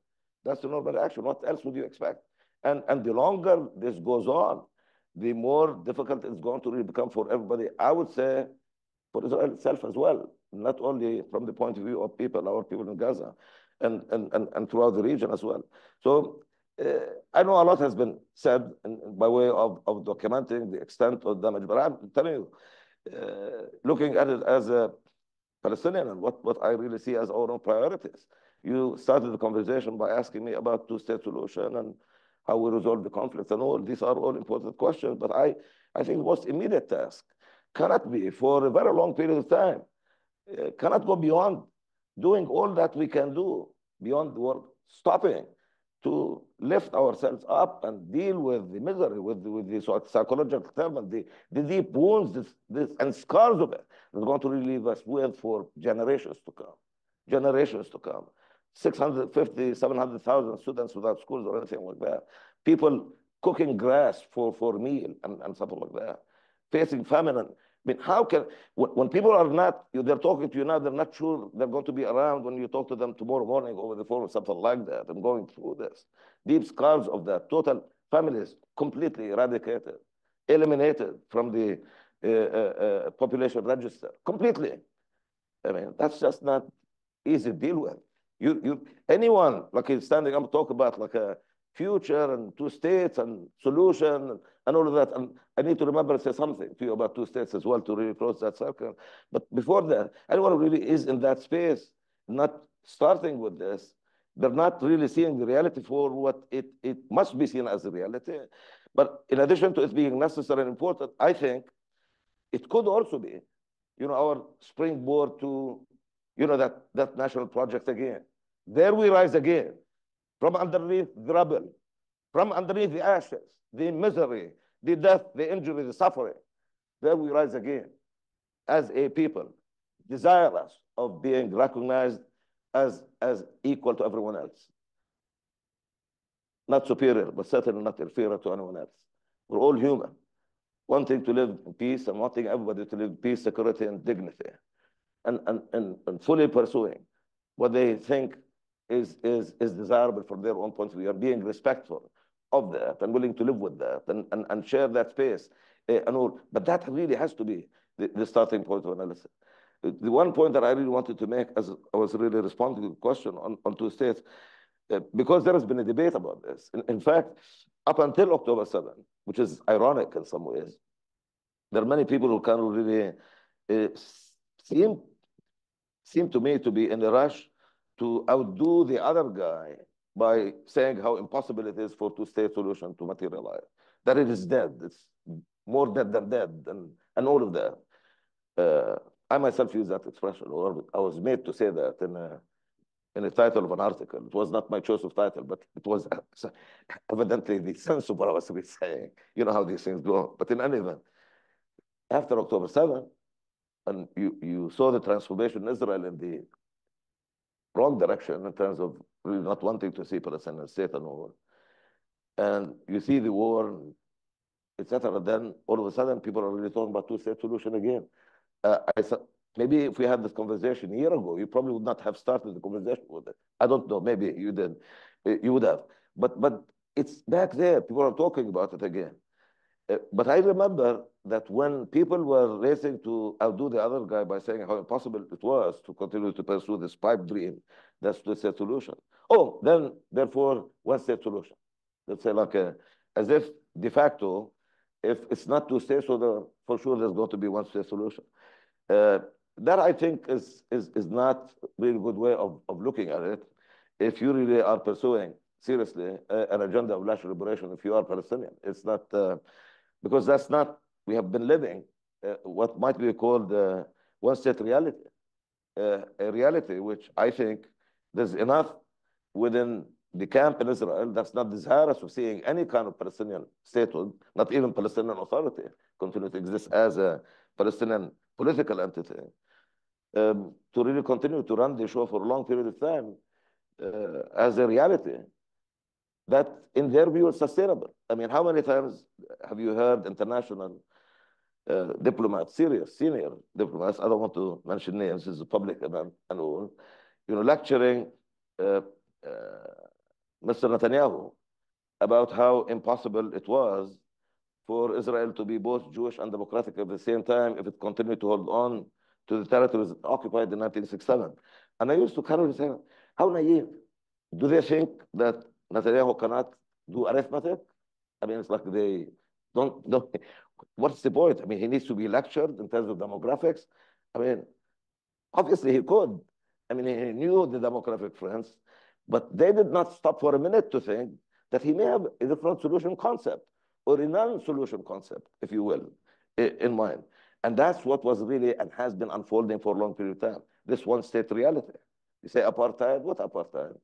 That's a normal reaction. What else would you expect? And, and the longer this goes on, the more difficult it's going to really become for everybody. I would say for Israel itself as well, not only from the point of view of people, our people in Gaza, and, and, and, and throughout the region as well. So uh, I know a lot has been said in, by way of, of documenting the extent of damage, but I'm telling you, uh, looking at it as a Palestinian and what, what I really see as our own priorities. You started the conversation by asking me about two-state solution and how we resolve the conflict and all. These are all important questions, but I, I think the most immediate task cannot be for a very long period of time, uh, cannot go beyond doing all that we can do beyond the work, stopping to lift ourselves up and deal with the misery, with, with the psychological trauma, the, the deep wounds this, this, and scars of it that's going to really leave us with for generations to come, generations to come. 650, 700,000 students without schools or anything like that. People cooking grass for, for meal and, and something like that. Facing famine. I mean, how can, when, people are not, they're talking to you now, they're not sure they're going to be around when you talk to them tomorrow morning over the phone or something like that. I'm going through this. Deep scars of that. Total families completely eradicated, eliminated from the uh, uh, uh, population register. Completely. I mean, that's just not easy to deal with. You, you, anyone like standing up talk about like a future and two states and solution and all of that. And I need to remember to say something to you about two states as well to really close that circle. But before that, anyone really is in that space, not starting with this, they're not really seeing the reality for what it, it must be seen as a reality. But in addition to it being necessary and important, I think it could also be, you know, our springboard to you know, that, that national project again. There we rise again from underneath the rubble, from underneath the ashes, the misery, the death, the injury, the suffering. Then we rise again as a people, desirous of being recognized as, as equal to everyone else. Not superior, but certainly not inferior to anyone else. We're all human, wanting to live in peace and wanting everybody to live in peace, security, and dignity and, and, and, and fully pursuing what they think is, is, is desirable from their own point of view, and being respectful of that and willing to live with that and, and, and share that space uh, and all. But that really has to be the, the starting point of analysis. The one point that I really wanted to make as I was really responding to the question on, on two states, uh, because there has been a debate about this. In, in fact, up until October 7, which is ironic in some ways, there are many people who kind of really uh, seem, seem to me to be in a rush to outdo the other guy by saying how impossible it is for two-state solution to materialize, that it is dead. It's more dead than dead, and, and all of that. Uh, I myself use that expression, or I was made to say that in a, in a title of an article. It was not my choice of title, but it was evidently the sense of what I was saying. You know how these things go. But in any event, after October 7, and you, you saw the transformation in Israel in the wrong direction in terms of really not wanting to see Palestine Palestinian state and all. And you see the war, etc. Then all of a sudden, people are really talking about two-state solution again. Uh, I maybe if we had this conversation a year ago, you probably would not have started the conversation with it. I don't know. Maybe you did. You would have. But but it's back there. People are talking about it again. Uh, but I remember that when people were racing to outdo the other guy by saying how impossible it was to continue to pursue this pipe dream, that's the solution. Oh, then therefore one state solution. Let's say like a, as if de facto, if it's not two states, so the, for sure there's going to be one state solution. Uh, that I think is, is, is not really good way of, of looking at it. If you really are pursuing seriously uh, an agenda of national liberation, if you are Palestinian, it's not, uh, because that's not, we have been living uh, what might be called uh, one state reality, uh, a reality which I think there's enough within the camp in Israel that's not desirous of seeing any kind of Palestinian statehood, not even Palestinian authority, continue to exist as a Palestinian political entity, um, to really continue to run the show for a long period of time uh, as a reality that, in their view, is sustainable. I mean, how many times have you heard international uh, diplomats, serious, senior diplomats, I don't want to mention names, it's public and, and all, you know, lecturing uh, uh, Mr. Netanyahu about how impossible it was for Israel to be both Jewish and democratic at the same time if it continued to hold on to the territories occupied in 1967. And I used to kind of say, how naive. Do they think that Netanyahu cannot do arithmetic? I mean, it's like they don't, don't, what's the point? I mean, he needs to be lectured in terms of demographics. I mean, obviously he could. I mean, he knew the demographic trends, but they did not stop for a minute to think that he may have a different solution concept or a non-solution concept, if you will, in mind. And that's what was really and has been unfolding for a long period of time. This one state reality. You say apartheid, what apartheid?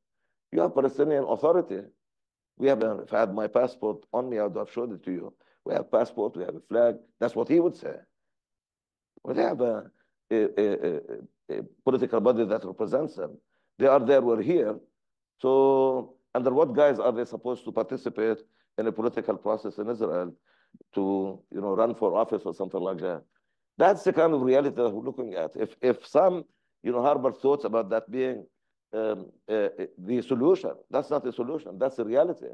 You have Palestinian authority. We have, uh, I had my passport on me, I have showed it to you. We have passport, we have a flag. That's what he would say. We have a, a, a, a political body that represents them. They are there, we're here. So under what guise are they supposed to participate in a political process in Israel to you know, run for office or something like that? That's the kind of reality that we're looking at. If, if some you know, harbor thoughts about that being um, uh, the solution, that's not a solution, that's a reality.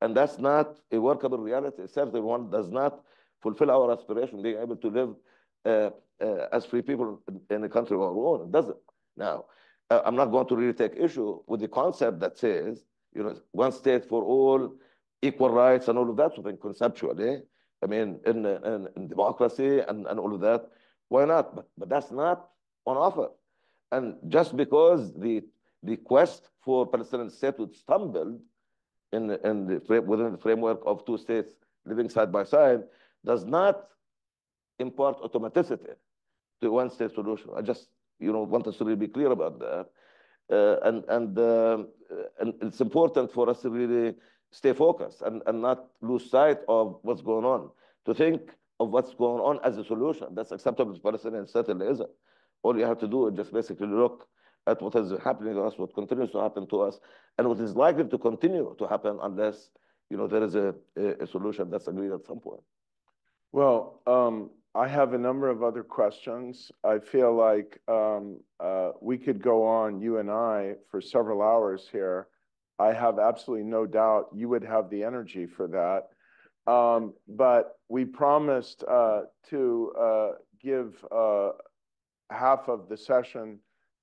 And that's not a workable reality. Certainly one does not fulfill our aspiration, being able to live uh, uh, as free people in a country of our own. It doesn't. Now, uh, I'm not going to really take issue with the concept that says, you know, one state for all, equal rights and all of that sort of thing conceptually. I mean, in, in, in democracy and, and all of that. Why not? But, but that's not on offer. And just because the, the quest for Palestinian statehood stumbled in, in the, within the framework of two states living side by side does not impart automaticity to one state solution. I just you know want us to really be clear about that. Uh, and and uh, and it's important for us to really stay focused and, and not lose sight of what's going on. To think of what's going on as a solution that's acceptable to Palestinians certainly isn't. All you have to do is just basically look at what is happening to us, what continues to happen to us, and what is likely to continue to happen unless you know there is a, a, solution that's agreed at some point. Well, um, I have a number of other questions. I feel like um, uh, we could go on, you and I, for several hours here. I have absolutely no doubt you would have the energy for that. Um, but we promised uh, to uh, give uh, half of the session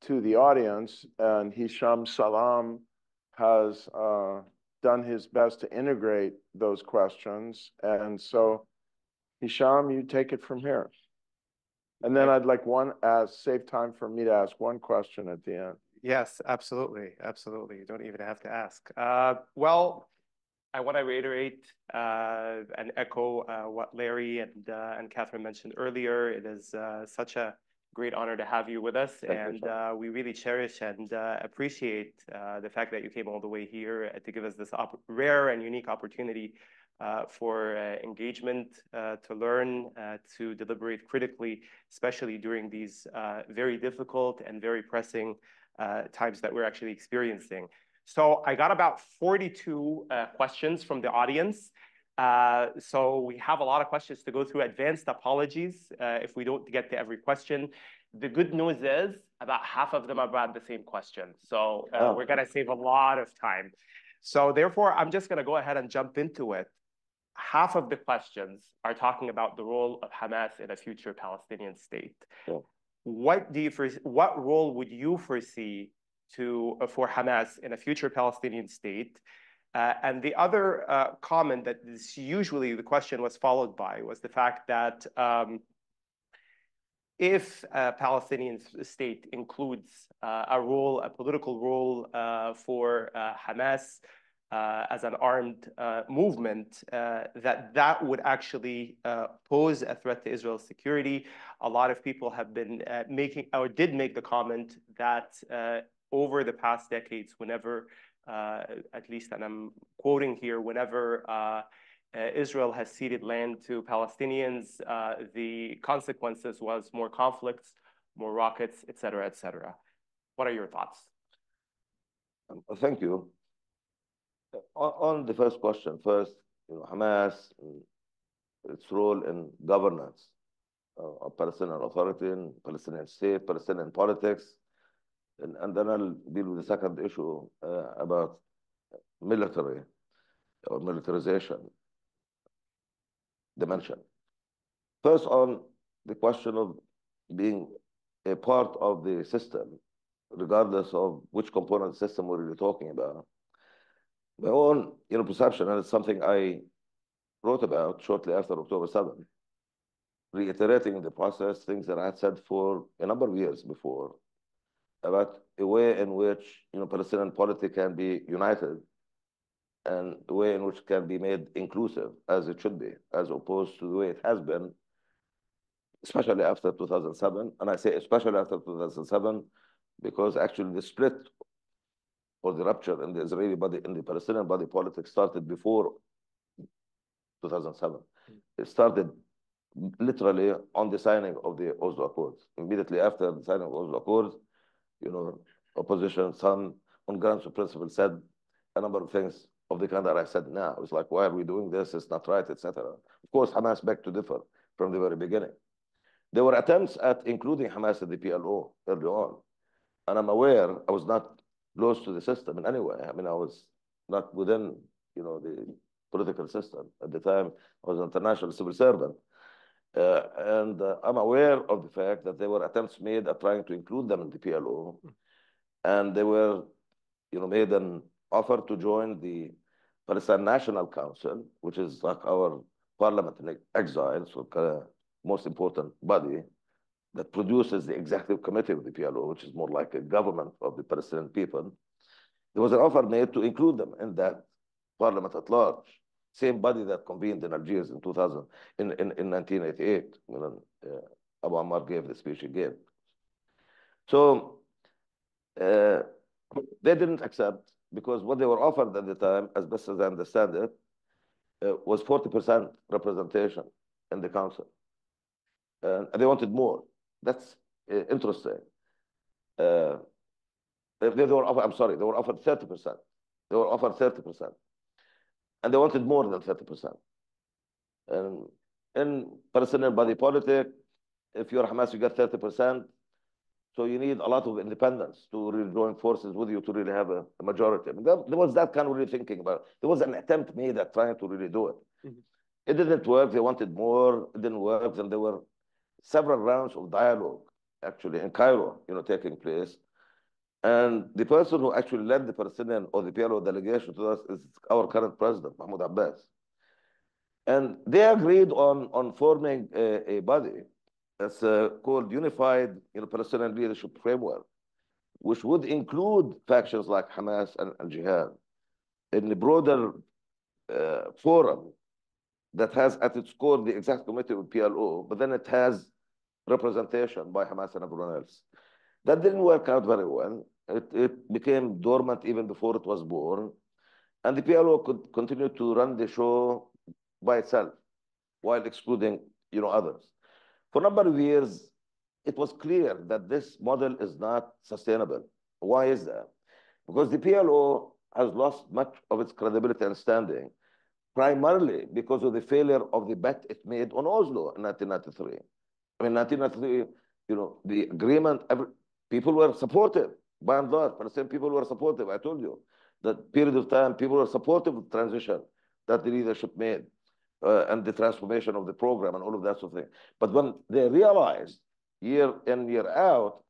to the audience, and Hesham Sallam has uh, done his best to integrate those questions. And so, Hesham, you take it from here. And then I'd like one, as save time for me to ask one question at the end. Yes, absolutely. Absolutely. You don't even have to ask. Uh, well, I want to reiterate uh, and echo uh, what Larry and uh, and Kathryn mentioned earlier. It is uh, such a great honor to have you with us, Thank and you, uh, we really cherish and uh, appreciate uh, the fact that you came all the way here to give us this rare and unique opportunity uh, for engagement, uh, to learn, to deliberate critically, especially during these very difficult and very pressing times that we're actually experiencing. So I got about 42 uh, questions from the audience. Uh, so we have a lot of questions to go through. Advanced apologies uh, if we don't get to every question. The good news is about half of them are about the same question. So uh, oh. we're going to save a lot of time. So therefore, I'm just going to go ahead and jump into it. Half of the questions are talking about the role of Hamas in a future Palestinian state. Yeah. What do you what role would you foresee to, for Hamas in a future Palestinian state. Uh, and the other uh, comment that is usually the question was followed by was the fact that um, if a Palestinian state includes uh, a role, a political role uh, for uh, Hamas as an armed movement, that that would actually pose a threat to Israel's security. A lot of people have been making or did make the comment that over the past decades, whenever, uh, at least, and I'm quoting here, whenever uh, uh, Israel has ceded land to Palestinians, the consequences was more conflicts, more rockets, et cetera, et cetera. What are your thoughts? Um, thank you. On, the first question, first, you know, Hamas, its role in governance uh, of Palestinian Authority, in Palestinian state, Palestinian politics, and, and then I'll deal with the second issue uh, about military or militarization dimension. First, on the question of being a part of the system, regardless of which component system we're really talking about. My own you know, perception, and it's something I wrote about shortly after October 7, reiterating in the process things that I had said for a number of years before, about a way in which you know Palestinian politics can be united and the way in which it can be made inclusive as it should be, as opposed to the way it has been, especially after 2007. And I say especially after 2007, because actually the split or the rupture in the Israeli body, in the Palestinian body politics started before 2007. Hmm. It started literally on the signing of the Oslo Accords. Immediately after the signing of Oslo Accords, you know, opposition, some on grounds of principle said a number of things of the kind that I said now. It's like, why are we doing this? It's not right, etc. Of course, Hamas begged to differ from the very beginning. There were attempts at including Hamas in the PLO early on. And I'm aware I was not close to the system in any way. I mean, I was not within, you know, the political system. At the time, I was an international civil servant. Uh, and uh, I'm aware of the fact that there were attempts made at trying to include them in the PLO. And they were, you know, made an offer to join the Palestine National Council, which is like our parliament in exile, so kind of most important body that produces the executive committee of the PLO, which is more like a government of the Palestinian people. There was an offer made to include them in that parliament at large same body that convened in Algiers in 2000, in, in, in 1988, when uh, Abu Ammar gave the speech he gave. So uh, they didn't accept because what they were offered at the time, as best as I understand it, uh, was 40% representation in the council. and they wanted more. That's uh, interesting. Uh, they, they were offered, I'm sorry, they were offered 30%. They were offered 30% and they wanted more than 30%. And in Palestinian body politic, if you're Hamas, you get 30%. So you need a lot of independents to really join forces with you to really have a, a majority. I mean, there, there was that kind of really thinking about. It. There was an attempt made at trying to really do it. Mhm. It didn't work. They wanted more. It didn't work. Then there were several rounds of dialogue actually in Cairo, you know, taking place. And the person who actually led the Palestinian or the PLO delegation to us is our current president, Mahmoud Abbas. And they agreed on, on forming a, a body that's uh, called Unified you know, Palestinian Leadership Framework, which would include factions like Hamas and, and Jihad in the broader uh, forum that has at its core the exact committee of PLO, but then it has representation by Hamas and everyone else. That didn't work out very well. It, it became dormant even before it was born. And the PLO could continue to run the show by itself while excluding you know, others. For a number of years, it was clear that this model is not sustainable. Why is that? Because the PLO has lost much of its credibility and standing, primarily because of the failure of the bet it made on Oslo in 1993. I mean, 1993, you know, the agreement, every, people were supportive, by and large. Palestinian people were supportive. I told you that period of time, people were supportive of the transition that the leadership made uh, and the transformation of the program and all of that sort of thing. But when they realized year in, year out,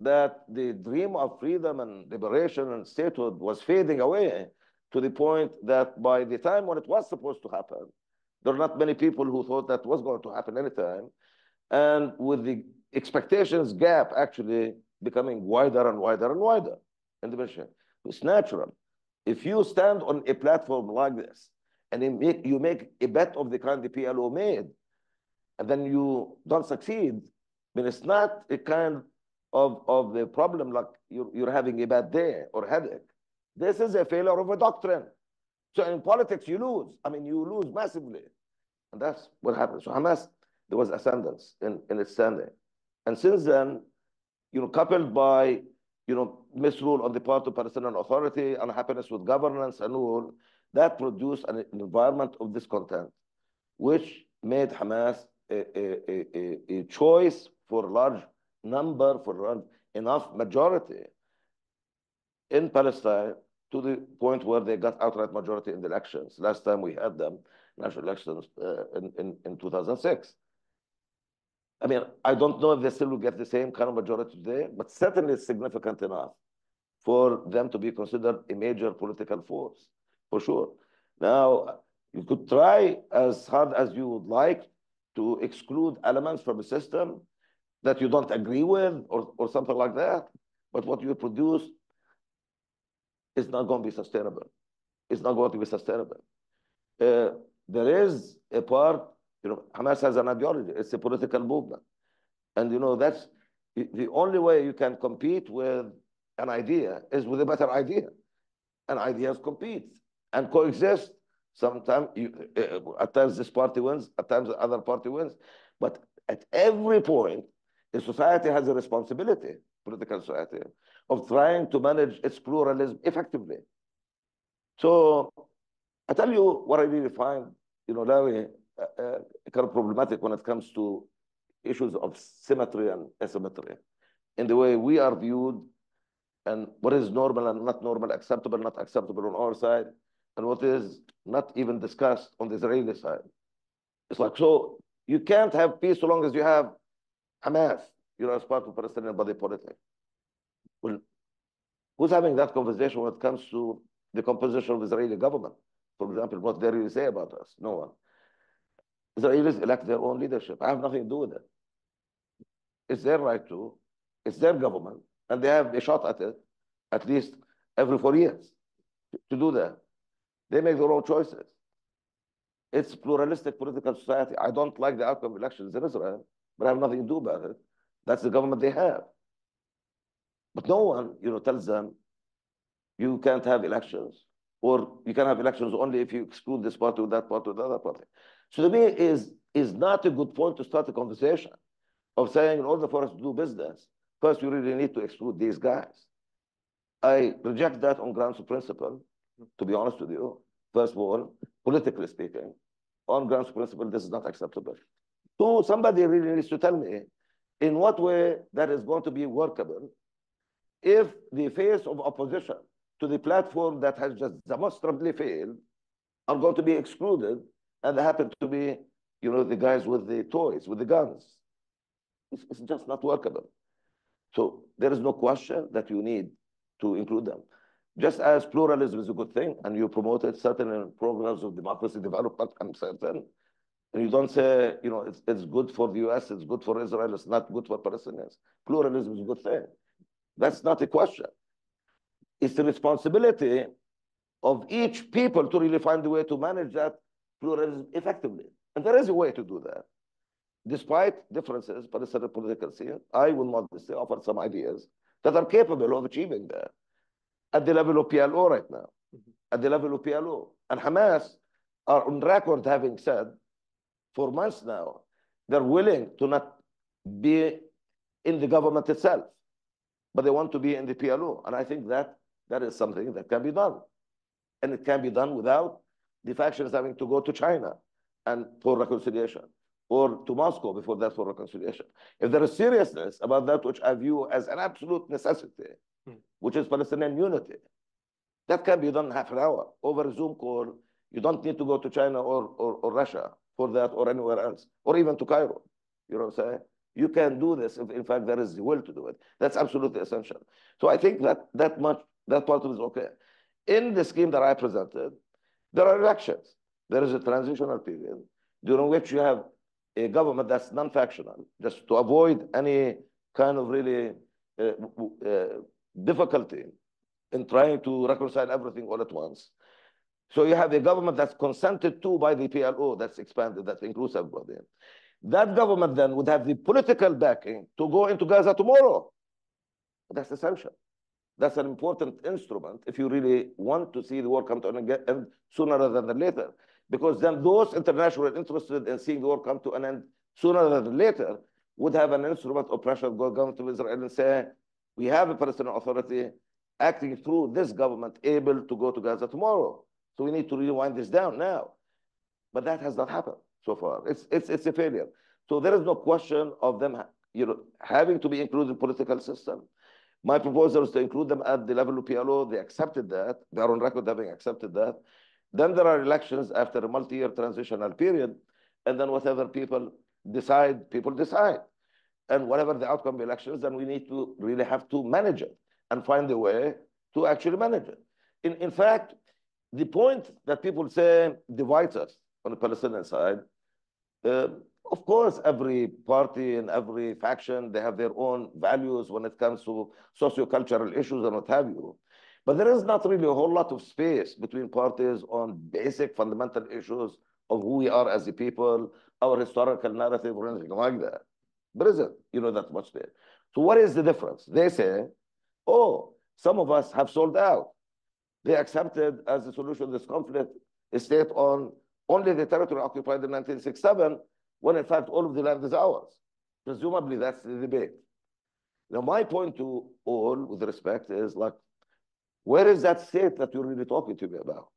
that the dream of freedom and liberation and statehood was fading away to the point that by the time when it was supposed to happen, there are not many people who thought that was going to happen anytime. And with the expectations gap actually becoming wider and wider and wider in the mission. It's natural. If you stand on a platform like this and you make, you make a bet of the kind the PLO made, and then you don't succeed, then it's not a kind of, of the problem like you're, you're having a bad day or headache. This is a failure of a doctrine. So in politics, you lose. I mean, you lose massively. And that's what happened. So Hamas, there was ascendance in, in its standing. And since then, you know, coupled by, you know, misrule on the part of Palestinian Authority, unhappiness with governance and all, that produced an environment of discontent, which made Hamas a, a, a, a choice for a large number, for enough majority in Palestine to the point where they got outright majority in the elections. Last time we had them, national elections uh, in, in, in 2006. I mean, I don't know if they still will get the same kind of majority today, but certainly it's significant enough for them to be considered a major political force, for sure. Now, you could try as hard as you would like to exclude elements from a system that you don't agree with or, or something like that. But what you produce is not going to be sustainable. It's not going to be sustainable. Uh, there is a part, you know, Hamas has an ideology. It's a political movement. And, you know, that's the only way you can compete with an idea is with a better idea. And ideas compete and coexist. Sometimes, you, uh, at times this party wins, at times the other party wins. But at every point, the society has a responsibility, political society, of trying to manage its pluralism effectively. So I tell you what I really find, you know, Larry, Uh, uh, kind of problematic when it comes to issues of symmetry and asymmetry in the way we are viewed and what is normal and not normal, acceptable, not acceptable on our side, and what is not even discussed on the Israeli side. It's like, so you can't have peace so long as you have Hamas, you know, as part of Palestinian body politic. Well, who's having that conversation when it comes to the composition of the Israeli government? For example, what they really say about us? No one. Israelis elect their own leadership. I have nothing to do with it. It's their right to. It's their government, and they have a shot at it, at least every four years, to do that. They make their own choices. It's pluralistic political society. I don't like the outcome of elections in Israel, but I have nothing to do about it. That's the government they have. But no one, you know, tells them you can't have elections, or you can have elections only if you exclude this party or that party or the other party. So to me, is is not a good point to start a conversation of saying in order for us to do business, first we really need to exclude these guys. I reject that on grounds of principle, to be honest with you. First of all, politically speaking, on grounds of principle, this is not acceptable. So somebody really needs to tell me in what way that is going to be workable if the face of opposition to the platform that has just demonstrably failed are going to be excluded and they happen to be, you know, the guys with the toys, with the guns. It's, it's just not workable. So there is no question that you need to include them. Just as pluralism is a good thing and you promoted certain programs of democracy development and certain, and you don't say, you know, it's, it's good for the US, it's good for Israel, it's not good for Palestinians. Pluralism is a good thing. That's not a question. It's the responsibility of each people to really find a way to manage that pluralism effectively. And there is a way to do that. Despite differences, Palestinian political scene, I will modestly offer some ideas that are capable of achieving that at the level of PLO right now, mm -hmm. at the level of PLO. And Hamas are on record having said for months now, they're willing to not be in the government itself, but they want to be in the PLO. And I think that that is something that can be done. And it can be done without the factions having to go to China and for reconciliation or to Moscow before that for reconciliation. If there is seriousness about that, which I view as an absolute necessity, hmm. which is Palestinian unity, that can be done half an hour over a Zoom call. You don't need to go to China or, or, or Russia for that or anywhere else, or even to Cairo. You know what I'm saying? You can do this if, in fact, there is the will to do it. That's absolutely essential. So I think that that much, that part of it is okay. In the scheme that I presented, there are elections. There is a transitional period during which you have a government that's non-factional, just to avoid any kind of really uh, uh, difficulty in trying to reconcile everything all at once. So you have a government that's consented to by the PLO, that's expanded, that includes everybody. That government then would have the political backing to go into Gaza tomorrow. That's essential. That's an important instrument if you really want to see the war come to an end sooner rather than later. Because then those international interested in seeing the war come to an end sooner rather than later would have an instrument of pressure go government of Israel and say, we have a Palestinian Authority acting through this government able to go to Gaza tomorrow. So we need to really wind this down now. But that has not happened so far. It's, it's, it's a failure. So there is no question of them you know, having to be included in the political system. My proposal is to include them at the level of PLO. They accepted that. They are on record having accepted that. Then there are elections after a multi-year transitional period. And then whatever people decide, people decide. And whatever the outcome of elections, then we need to really have to manage it and find a way to actually manage it. In, in fact, the point that people say divides us on the Palestinian side, uh, of course, every party and every faction, they have their own values when it comes to socio-cultural issues and what have you. But there is not really a whole lot of space between parties on basic fundamental issues of who we are as a people, our historical narrative, or anything like that. There isn't, you know, that much there. So what is the difference? They say, oh, some of us have sold out. They accepted as a solution this conflict a state on only the territory occupied in 1967, when in fact all of the land is ours. Presumably that's the debate. Now my point to all, with respect, is like, where is that state that you're really talking to me about?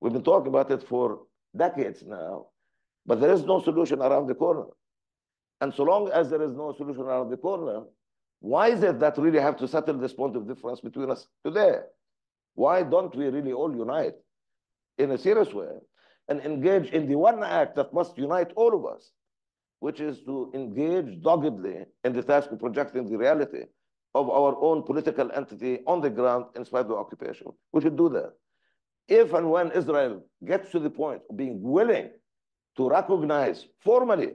We've been talking about it for decades now, but there is no solution around the corner. And so long as there is no solution around the corner, why is it that really have to settle this point of difference between us today? Why don't we really all unite in a serious way and engage in the one act that must unite all of us, which is to engage doggedly in the task of projecting the reality of our own political entity on the ground in spite of the occupation. We should do that. If and when Israel gets to the point of being willing to recognize formally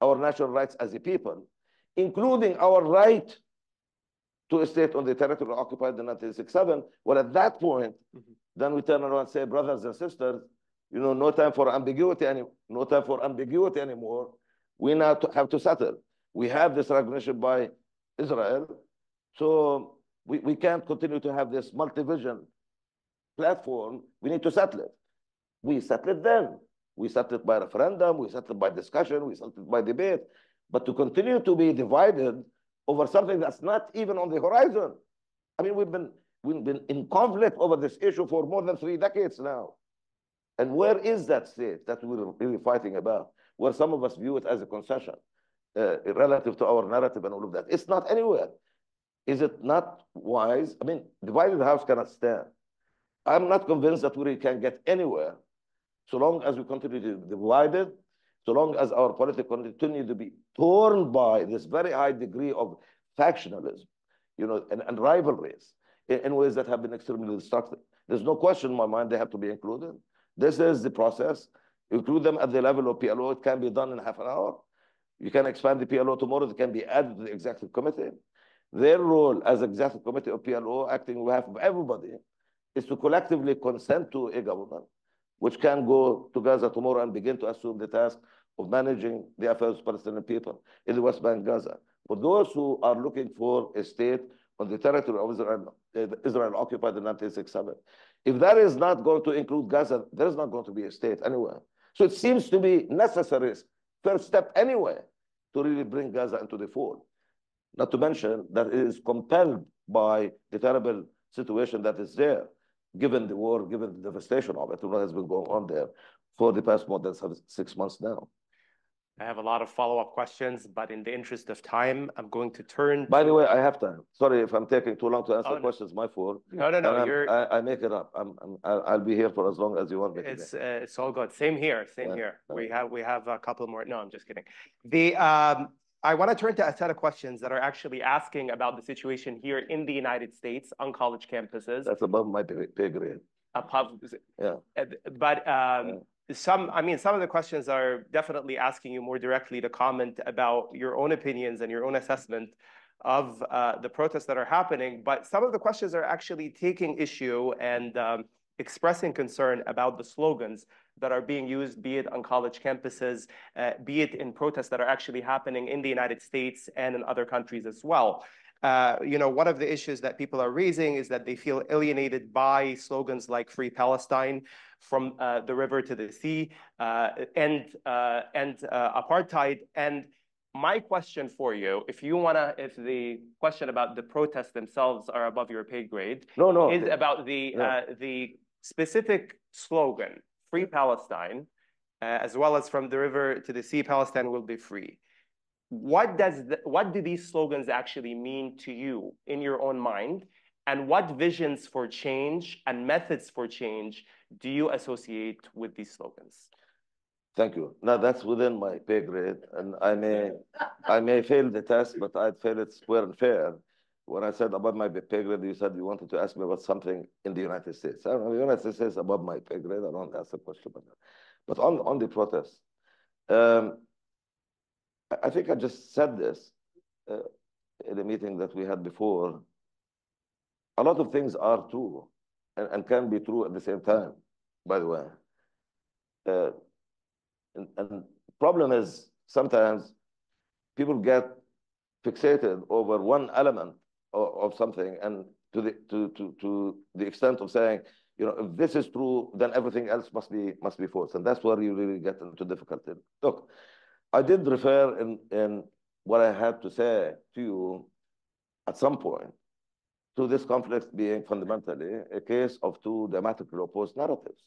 our national rights as a people, including our right to a state on the territory occupied in 1967. Well, at that point, mm -hmm. then we turn around and say, brothers and sisters, you know, no time for ambiguity any, no time for ambiguity anymore. We now have to settle. We have this recognition by Israel, so we, we can't continue to have this multi-vision platform. We need to settle it. We settle it then. We settle it by referendum. We settle it by discussion. We settle it by debate. But to continue to be divided over something that's not even on the horizon. I mean, we've been, we've been in conflict over this issue for more than three decades now. And where is that state that we're really fighting about? Where some of us view it as a concession. uh, relative to our narrative and all of that. It's not anywhere. Is it not wise? I mean, divided house cannot stand. I'm not convinced that we can get anywhere so long as we continue to be divided, so long as our politics continue to be torn by this very high degree of factionalism, you know, and, and rivalries in, in ways that have been extremely destructive. There's no question in my mind they have to be included. This is the process. Include them at the level of PLO. It can be done in half an hour. You can expand the PLO tomorrow. It can be added to the executive committee. Their role as executive committee of PLO, acting on behalf of everybody, is to collectively consent to a government which can go to Gaza tomorrow and begin to assume the task of managing the affairs of Palestinian people in the West Bank, Gaza. For those who are looking for a state on the territory of Israel, uh, Israel occupied in 1967, if that is not going to include Gaza, there is not going to be a state anywhere. So it seems to be necessary first step anyway to really bring Gaza into the fold. Not to mention that it is compelled by the terrible situation that is there given the war, given the devastation of it, what has been going on there for the past more than six months now. I have a lot of follow-up questions, but in the interest of time, I'm going to turn. By the way, I have time. Sorry if I'm taking too long to answer oh, questions. My fault. No, no, no. You're... I, I, make it up. I'm, I'm, I'll be here for as long as you want me. It's uh, it's all good. Same here. Same yeah. here. We have we have a couple more. No, I'm just kidding. The um, I want to turn to a set of questions that are actually asking about the situation here in the United States on college campuses. That's above my pay grade. Above, yeah. But um, yeah. Some, I mean, some of the questions are definitely asking you more directly to comment about your own opinions and your own assessment of uh, the protests that are happening. But some of the questions are actually taking issue and um, expressing concern about the slogans that are being used, be it on college campuses, uh, be it in protests that are actually happening in the United States and in other countries as well. Uh, you know, one of the issues that people are raising is that they feel alienated by slogans like Free Palestine, from uh, the river to the sea, uh, and, uh, and uh, apartheid. And my question for you, if you wanna, if the question about the protests themselves are above your pay grade, no, no, is about the the specific slogan free Palestine, uh, as well as from the river to the sea, Palestine will be free. What does the, what do these slogans actually mean to you in your own mind? And what visions for change and methods for change do you associate with these slogans? Thank you. Now that's within my pay grade, and I may I may fail the test, but I'd fail it square and fair when I said above my pay grade, you said you wanted to ask me about something in the United States. I don't know, the United States above my pay grade. I don't ask a question about that. But on, on the protest, um, I think I just said this uh, in a meeting that we had before. A lot of things are true and, and can be true at the same time, by the way. Uh, and, and problem is sometimes people get fixated over one element of, of something and to the to, to to the extent of saying you know if this is true then everything else must be must be false and that's where you really get into difficulty look i did refer in in what i had to say to you at some point to this conflict being fundamentally a case of two diametrically opposed narratives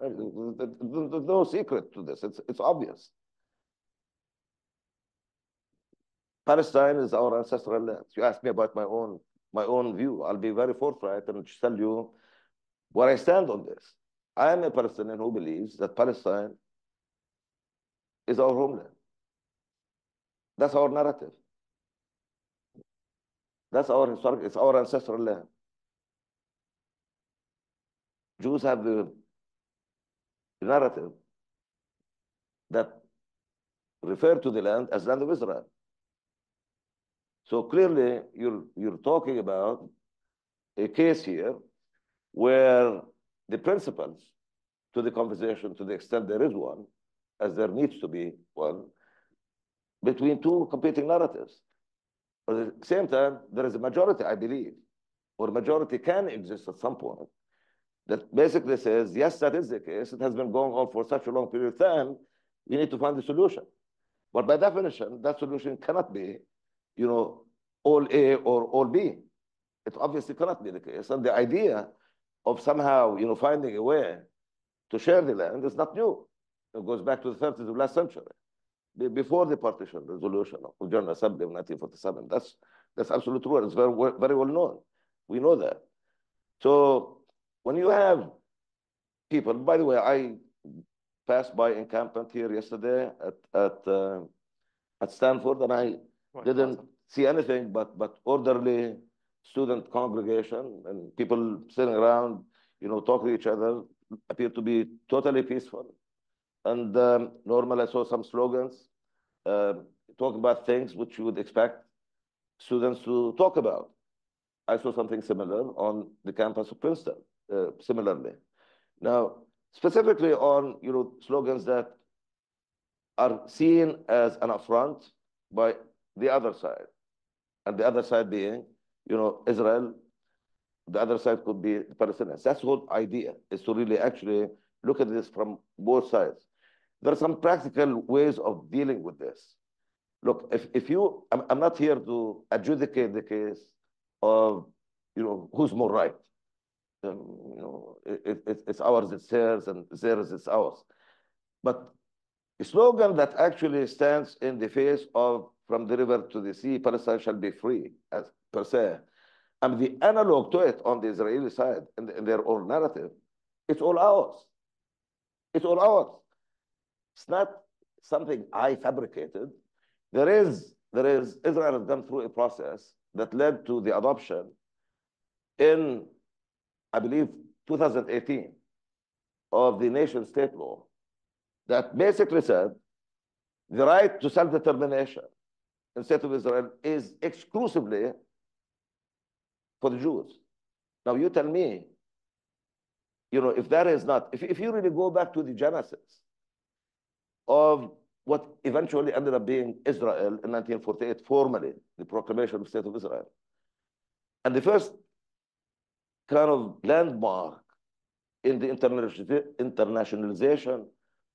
there's no secret to this it's it's obvious Palestine is our ancestral land. You ask me about my own my own view. I'll be very forthright and tell you where I stand on this. I am a Palestinian who believes that Palestine is our homeland. That's our narrative. That's our historic, it's our ancestral land. Jews have the narrative that refer to the land as land of Israel. So clearly, you're, you're talking about a case here where the principles to the conversation, to the extent there is one, as there needs to be one, between two competing narratives. But at the same time, there is a majority, I believe, or majority can exist at some point, that basically says, yes, that is the case. It has been going on for such a long period of time. We need to find a solution. But by definition, that solution cannot be you know, all A or all B. It obviously cannot be the case. And the idea of somehow, you know, finding a way to share the land is not new. It goes back to the 30s of last century. Be- before the partition resolution of General Assembly of 1947. That's, that's absolutely true. It's very, well- very well known. We know that. So when you have people, by the way, I passed by encampment here yesterday at, at, uh, at Stanford and I Well, didn't awesome. see anything but, but orderly student congregation and people sitting around, you know, talking to each other, appear to be totally peaceful. And um, normal, I saw some slogans, uh, talking about things which you would expect students to talk about. I saw something similar on the campus of Princeton, uh, similarly. Now, specifically on, you know, slogans that are seen as an affront by the other side. And the other side being, you know, Israel, the other side could be the Palestinians. That's the whole idea, is to really actually look at this from both sides. There are some practical ways of dealing with this. Look, if, if you, I'm, I'm not here to adjudicate the case of, you know, who's more right. Um, you know, it, it, it's ours, it's theirs, and theirs, it's ours. But a slogan that actually stands in the face of from the river to the sea, Palestine shall be free, as per se. And the analog to it on the Israeli side, in, in their own narrative, it's all ours. It's all ours. It's not something I fabricated. There is, there is, Israel has gone through a process that led to the adoption in, I believe, 2018 of the nation state law that basically said the right to self-determination in state of Israel is exclusively for the Jews. Now you tell me, you know, if that is not, if, if you really go back to the genesis of what eventually ended up being Israel in 1948, formally, the proclamation of the state of Israel. And the first kind of landmark in the internationalization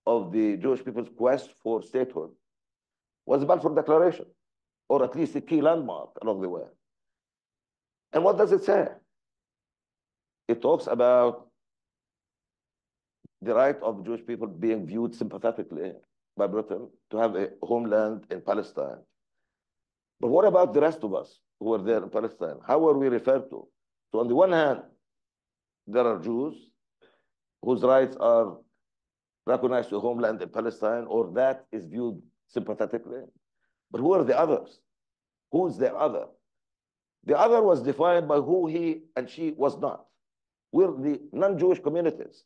of the Jewish people's quest for statehood was the Balfour Declaration, or at least a key landmark along the way. And what does it say? It talks about the right of Jewish people being viewed sympathetically by Britain to have a homeland in Palestine. But what about the rest of us who are there in Palestine? How are we referred to? So on the one hand, there are Jews whose rights are recognized to homeland in Palestine, or that is viewed sympathetically. But who are the others? Who's the other? The other was defined by who he and she was not. We're the non-Jewish communities.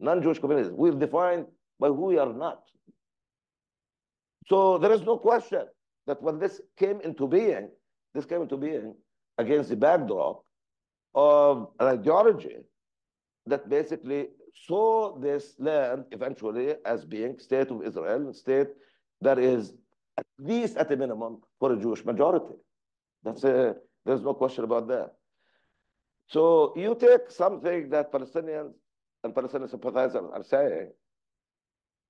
Non-Jewish communities. We're defined by who we are not. So there is no question that when this came into being, this came into being against the backdrop of an ideology that basically saw this land eventually as being state of Israel, state that is at least at a minimum for a Jewish majority. That's a, there's no question about that. So you take something that Palestinians and Palestinian sympathizers are saying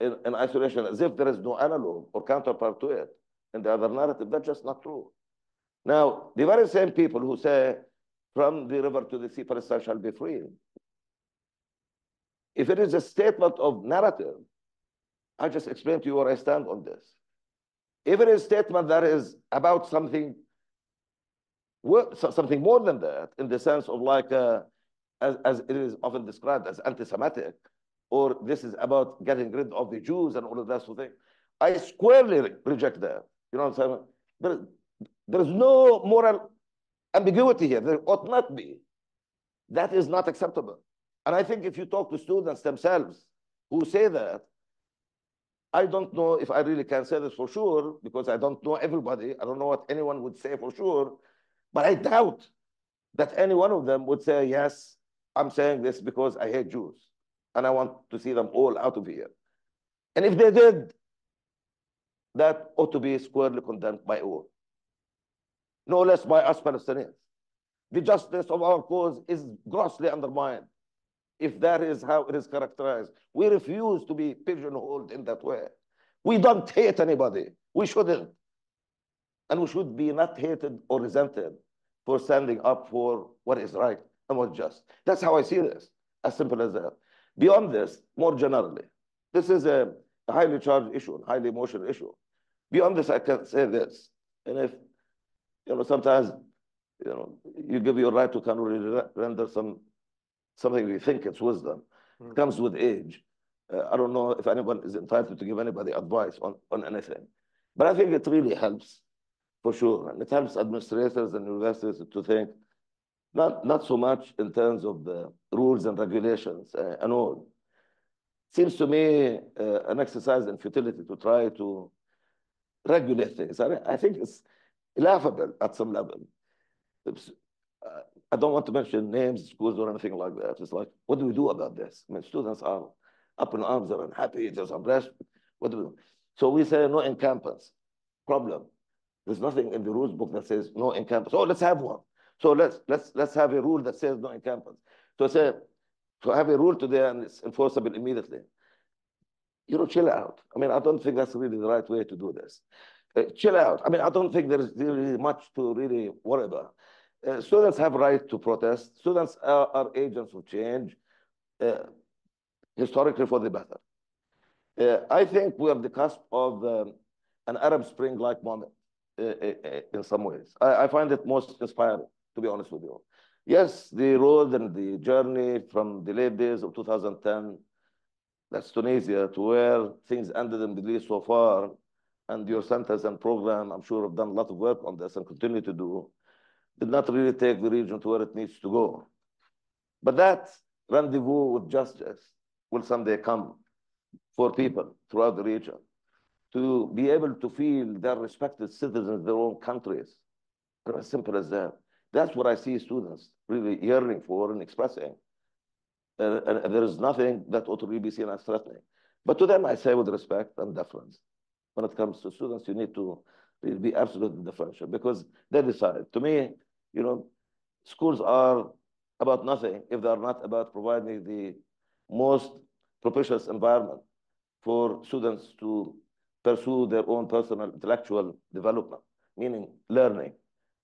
in, in isolation as if there is no analog or counterpart to it in the other narrative. That's just not true. Now, the very same people who say from the river to the sea, Palestine shall be free. If it is a statement of narrative, I just explained to you where I stand on this. If it is a statement that is about something, something more than that, in the sense of like, uh, as, as it is often described as anti-Semitic, or this is about getting rid of the Jews and all of that sort of thing, I squarely re- reject that. You know what I'm saying? There, there is no moral ambiguity here. There ought not be. That is not acceptable. And I think if you talk to students themselves who say that, I don't know if I really can say this for sure because I don't know everybody. I don't know what anyone would say for sure, but I doubt that any one of them would say, yes, I'm saying this because I hate Jews and I want to see them all out of here. And if they did, that ought to be squarely condemned by all, no less by us Palestinians. The justice of our cause is grossly undermined if that is how it is characterized. We refuse to be pigeonholed in that way. We don't hate anybody. We shouldn't. And we should be not hated or resented for standing up for what is right and what's just. That's how I see this, as simple as that. Beyond this, more generally, this is a a highly charged issue, a highly emotional issue. Beyond this, I can say this, and if, you know, sometimes, you know, you give your right to kind of render some, something you think it's wisdom. Mm. It comes with age. Uh, I don't know if anyone is entitled to give anybody advice on, on anything. But I think it really helps, for sure. And it helps administrators and universities to think, not, not so much in terms of the rules and regulations uh, and all. Seems to me uh, an exercise in futility to try to regulate things. I, I think it's laughable at some level. It's, uh, I don't want to mention names, schools, or anything like that. It's like, what do we do about this? I mean, students are up in arms, they're unhappy, there's unrest. What do we do? So we say no in campus. Problem. There's nothing in the rules book that says no in campus. Oh, let's have one. So let's let's let's have a rule that says no encampments. So say to have a rule today and it's enforceable immediately. You know, chill out. I mean, I don't think that's really the right way to do this. Uh, chill out. I mean, I don't think there's really much to really worry about. Uh, students have a right to protest. Students are, are agents of change, uh, historically for the better. Uh, I think we're the cusp of um, an Arab Spring-like moment uh, uh, in some ways. I, I, find it most inspiring, to be honest with you. Yes, the road and the journey from the late days of 2010, that's Tunisia, to where things ended in the Middle so far, and your centers and program, I'm sure, have done a lot of work on this and continue to do, did not really take the region to where it needs to go. But that rendezvous with justice will someday come for people throughout the region to be able to feel their respected citizens in their own countries. As simple as that. That's what I see students really yearning for and expressing. Uh, and there is nothing that ought to really be seen as threatening. But to them, I say with respect and deference. When it comes to students, you need to be absolutely deferential because they decide. To me, you know, schools are about nothing if they are not about providing the most propitious environment for students to pursue their own personal intellectual development, meaning learning,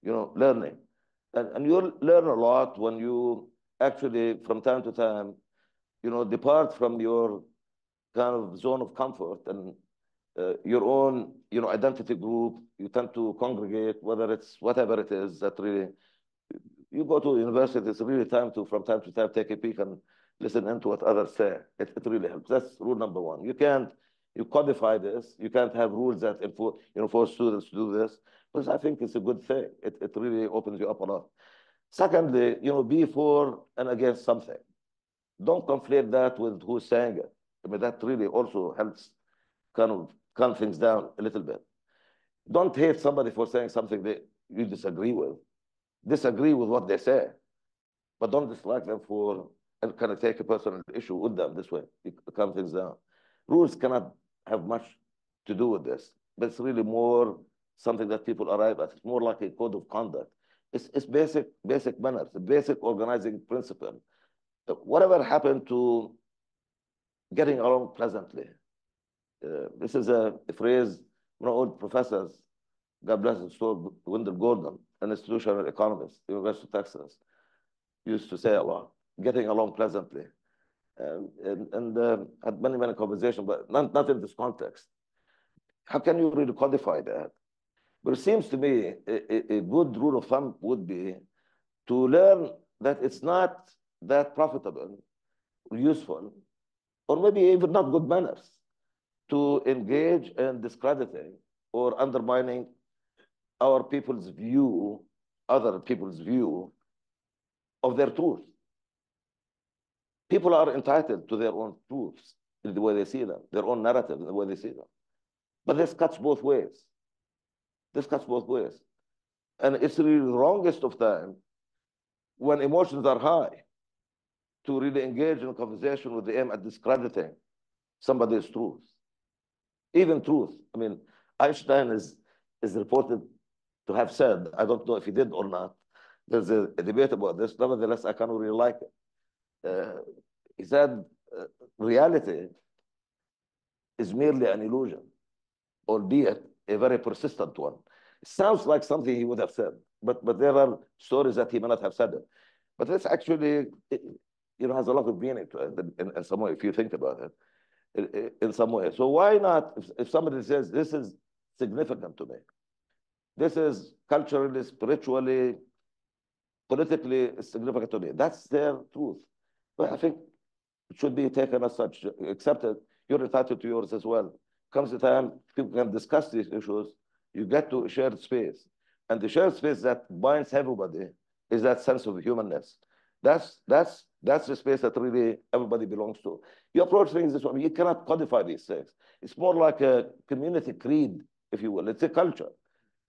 you know, learning. And, and you learn a lot when you actually, from time to time, you know, depart from your kind of zone of comfort and uh, your own, you know, identity group. You tend to congregate, whether it's whatever it is that really, you go to university, it's really time to, from time to time, take a peek and listen into what others say. It, it really helps. That's rule number one. You can't you codify this. You can't have rules that enforce, you know, force students to do this. Because I think it's a good thing. It, it really opens you up a lot. Secondly, you know, be for and against something. Don't conflate that with who's saying it. I mean, that really also helps kind of calm things down a little bit. Don't hate somebody for saying something that you disagree with. Disagree with what they say, but don't dislike them for and kind of take a personal issue with them this way. You calm things down. Rules cannot have much to do with this, but it's really more something that people arrive at. It's more like a code of conduct. It's, it's basic, basic manners, a basic organizing principle. Whatever happened to getting along pleasantly? Uh, this is a, a phrase one old professors, God bless his soul, Wendell Gordon, an institutional economist, University of Texas, used to say a lot, getting along pleasantly. And, and uh, had many, many conversations, but not, not in this context. How can you really codify that? But it seems to me a, a good rule of thumb would be to learn that it's not that profitable, useful, or maybe even not good manners to engage in discrediting or undermining our people's view, other people's view of their truth. People are entitled to their own truths in the way they see them, their own narrative in the way they see them. But this cuts both ways. This cuts both ways. And it's really the wrongest of time when emotions are high to really engage in a conversation with the aim at discrediting somebody's truth. Even truth. I mean, Einstein is, is reported to have said, I don't know if he did or not, there's a, debate about this. Nevertheless, I kind of really like it he said uh, reality is merely an illusion, albeit a very persistent one. It sounds like something he would have said, but, but there are stories that he may not have said it. But this actually, it, you know, has a lot of meaning to it in, in some way, if you think about it. in, in some way. So why not, if, if somebody says, this is significant to me, this is culturally, spiritually, politically significant to me, that's their truth. But I think it should be taken as such, accepted. You're entitled to yours as well. Comes the time people can discuss these issues, you get to a shared space. And the shared space that binds everybody is that sense of humanness. That's that's that's the space that really everybody belongs to. You approach things this way. You cannot codify these things. It's more like a community creed, if you will. It's a culture.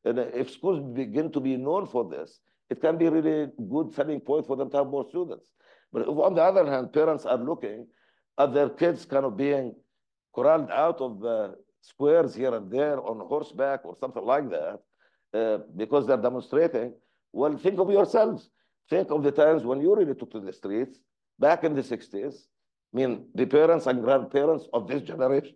And if schools begin to be known for this, it can be really good selling point for them to have more students. But on the other hand, parents are looking at their kids kind of being corralled out of the squares here and there on horseback or something like that, uh, because they're demonstrating, well, think of yourselves. Think of the times when you really took to the streets back in the 60s. I mean, the parents and grandparents of this generation,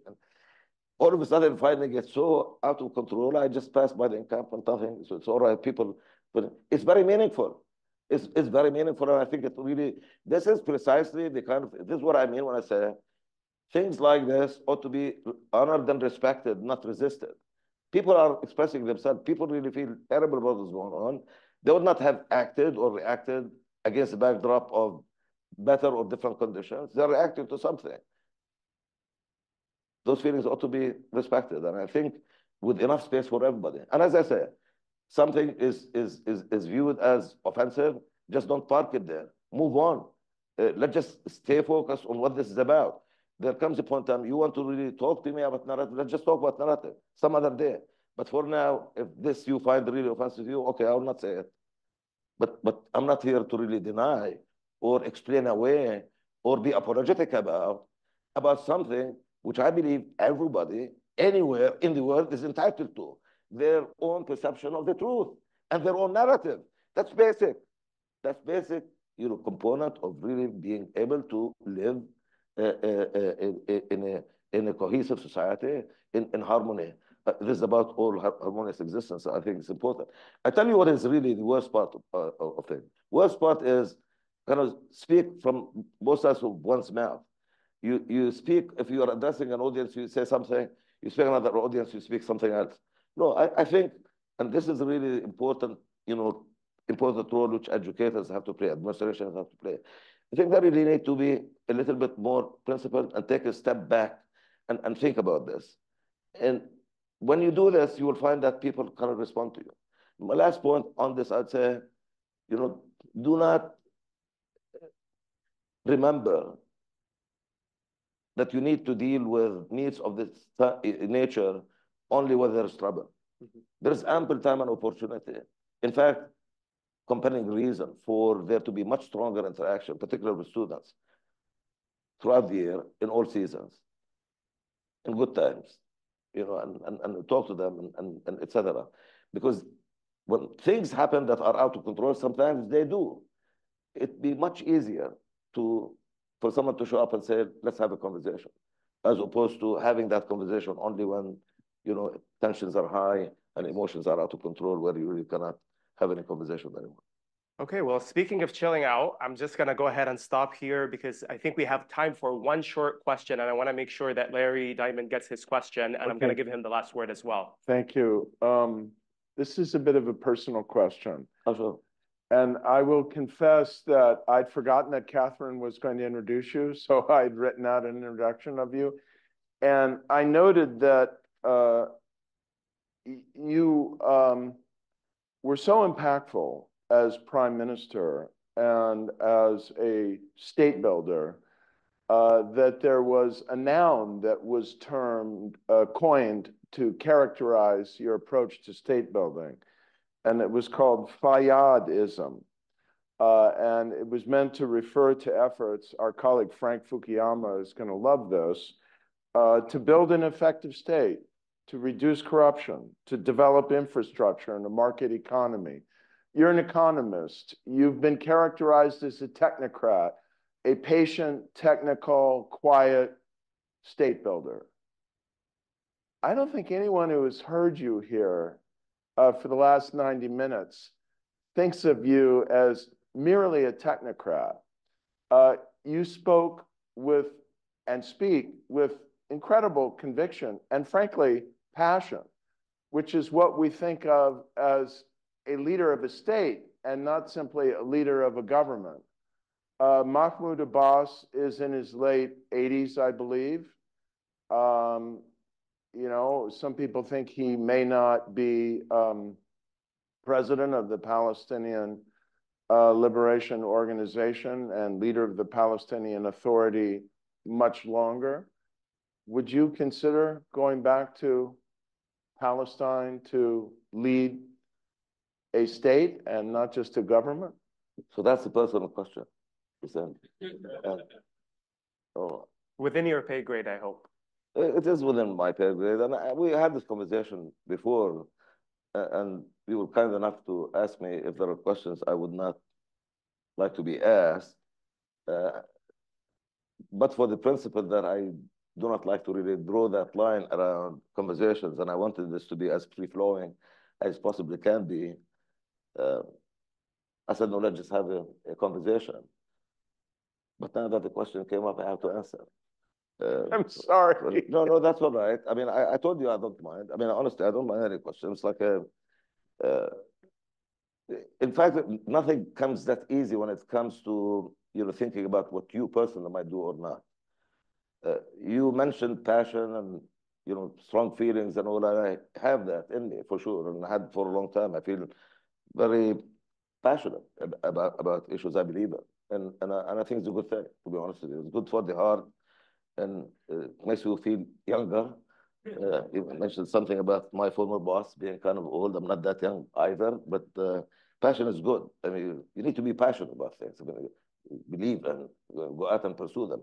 all of a sudden finding it so out of control. I just passed by the encampment, nothing. So it's all right, people, but it's very meaningful. It's, it's very meaningful. And I think it really, this is precisely the kind of, this is what I mean when I say things like this ought to be honored and respected, not resisted. People are expressing themselves. People really feel terrible about what's going on. They would not have acted or reacted against the backdrop of better or different conditions. They're reacting to something. Those feelings ought to be respected. And I think with enough space for everybody. And as I say, something is, is, is, is viewed as offensive, just don't park it there. Move on. Uh, let's just stay focused on what this is about. There comes a point in time you want to really talk to me about narrative, let's just talk about narrative some other day. But for now, if this you find really offensive to you, okay, I will not say it. But, but I'm not here to really deny or explain away or be apologetic about, about something which I believe everybody anywhere in the world is entitled to their own perception of the truth and their own narrative. That's basic. That's basic, you know, component of really being able to live uh, uh, uh, in, a, in a cohesive society, in, in harmony. this is about all harmonious existence. I think it's important. I tell you what is really the worst part of, of it. Worst part is kind of speak from both sides of one's mouth. You, you speak, if you are addressing an audience, you say something, you speak another audience, you speak something else. No, I, I think, and this is really important, you know, important role which educators have to play, administrations have to play. I think that really need to be a little bit more principled and take a step back and, and think about this. And when you do this, you will find that people of respond to you. My last point on this, I'd say, you know, do not remember that you need to deal with needs of this uh, nature only when there's trouble. Mm -hmm. There's ample time and opportunity. In fact, compelling reason for there to be much stronger interaction, particularly with students, throughout the year, in all seasons, in good times, you know, and, and, and talk to them and, and, and etc. Because when things happen that are out of control, sometimes they do. It'd be much easier to for someone to show up and say, let's have a conversation, as opposed to having that conversation only when, you know, tensions are high and emotions are out of control, where you really cannot have any conversation anymore. Okay, well, speaking of chilling out, I'm just going to go ahead and stop here because I think we have time for one short question, and I want to make sure that Larry Diamond gets his question, and okay. I'm going to give him the last word as well. Thank you. Um, this is a bit of a personal question. Also. And I will confess that I'd forgotten that Kathryn was going to introduce you, so I'd written out an introduction of you. And I noted that uh, you um, were so impactful as prime minister and as a state builder uh, that there was a noun that was termed, uh, coined to characterize your approach to state building. And it was called Fayyadism. Uh, and it was meant to refer to efforts, our colleague Frank Fukuyama is going to love this, uh, to build an effective state to reduce corruption, to develop infrastructure and a market economy. You're an economist. You've been characterized as a technocrat, a patient, technical, quiet state builder. I don't think anyone who has heard you here uh, for the last 90 minutes thinks of you as merely a technocrat. Uh, you spoke with and speak with incredible conviction and frankly, passion, which is what we think of as a leader of a state and not simply a leader of a government. Uh, Mahmoud Abbas is in his late 80s, I believe. Um, you know, some people think he may not be um, president of the Palestinian uh, Liberation Organization and leader of the Palestinian Authority much longer. Would you consider going back to Palestine to lead a state and not just a government? So that's a personal question. Uh, oh, Within your pay grade, I hope. it is within my pay grade, and I, we had this conversation before, uh, and you were kind enough to ask me if there are questions I would not like to be asked. Uh, but for the principle that I do not like to really draw that line around conversations, and I wanted this to be as free-flowing as possibly can be, uh, I said, no, let's just have a, a, conversation. But now that the question came up, I have to answer. Uh, I'm sorry. No, no, that's all right. I mean, I, I told you I don't mind. I mean, honestly, I don't mind any questions. It's like a, uh, in fact, nothing comes that easy when it comes to you know thinking about what you personally might do or not. Uh, you mentioned passion and you know strong feelings and all that. I have that in me for sure, and I had for a long time. I feel very passionate about about issues I believe in, and and I, and I think it's a good thing. To be honest with you, it's good for the heart, and uh, makes you feel younger. Uh, you mentioned something about my former boss being kind of old. I'm not that young either, but uh, passion is good. I mean, you need to be passionate about things. I mean, believe and go out and pursue them.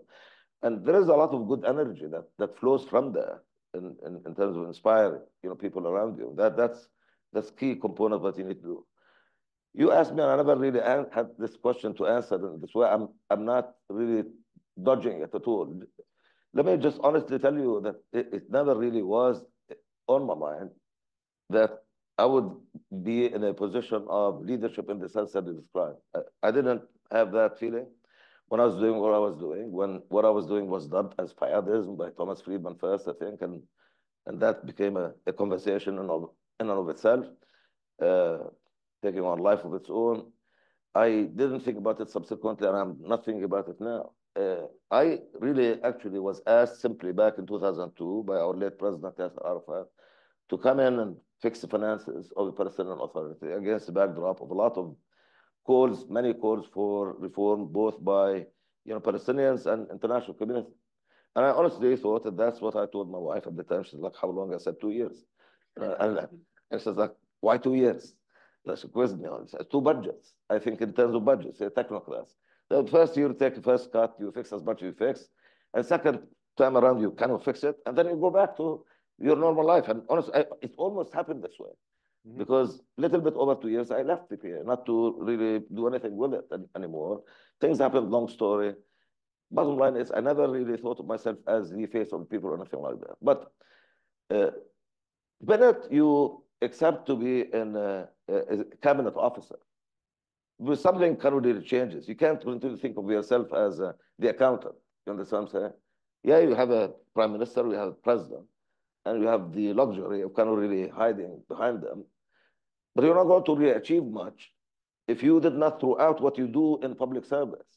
And there is a lot of good energy that, that flows from there in, in, in terms of inspiring, you know, people around you. That, that's, that's key component of what you need to do. You asked me, and I never really had this question to answer in this way. I'm, I'm not really dodging it at all. Let me just honestly tell you that it, it never really was on my mind that I would be in a position of leadership in the sense that you described. I, I didn't have that feeling when I was doing what I was doing, when what I was doing was dubbed as Fayyadism by Thomas Friedman first, I think, and and that became a, a conversation in, of, in and of itself, uh, taking on life of its own. I didn't think about it subsequently, and I'm not thinking about it now. Uh, I really actually was asked simply back in 2002 by our late president, Yasser Arafat, to come in and fix the finances of the Palestinian Authority against the backdrop of a lot of calls, many calls for reform, both by you know Palestinians and international community. And I honestly thought that that's what I told my wife at the time. She's like, "How long?" I said, two years. And, and she's like, "Why two years?" And she quizzed me on. Two budgets. I think in terms of budgets, a technocrats. The first year, you take the first cut, you fix as much as you fix, and second time around, you kind of fix it, and then you go back to your normal life. And honestly, I, it almost happened this way. Mm-hmm. Because little bit over two years, I left PPA, not to really do anything with it anymore. Things happened, long story. Bottom line is, I never really thought of myself as the face of people or anything like that. But uh, Bennett, you accept to be in a, a cabinet officer. But something of really changes. You can't continue to think of yourself as uh, the accountant. You understand what I'm saying? Yeah, you have a prime minister, you have a president, and you have the luxury of kind of really hiding behind them. But you're not going to really achieve much if you did not throughout what you do in public service.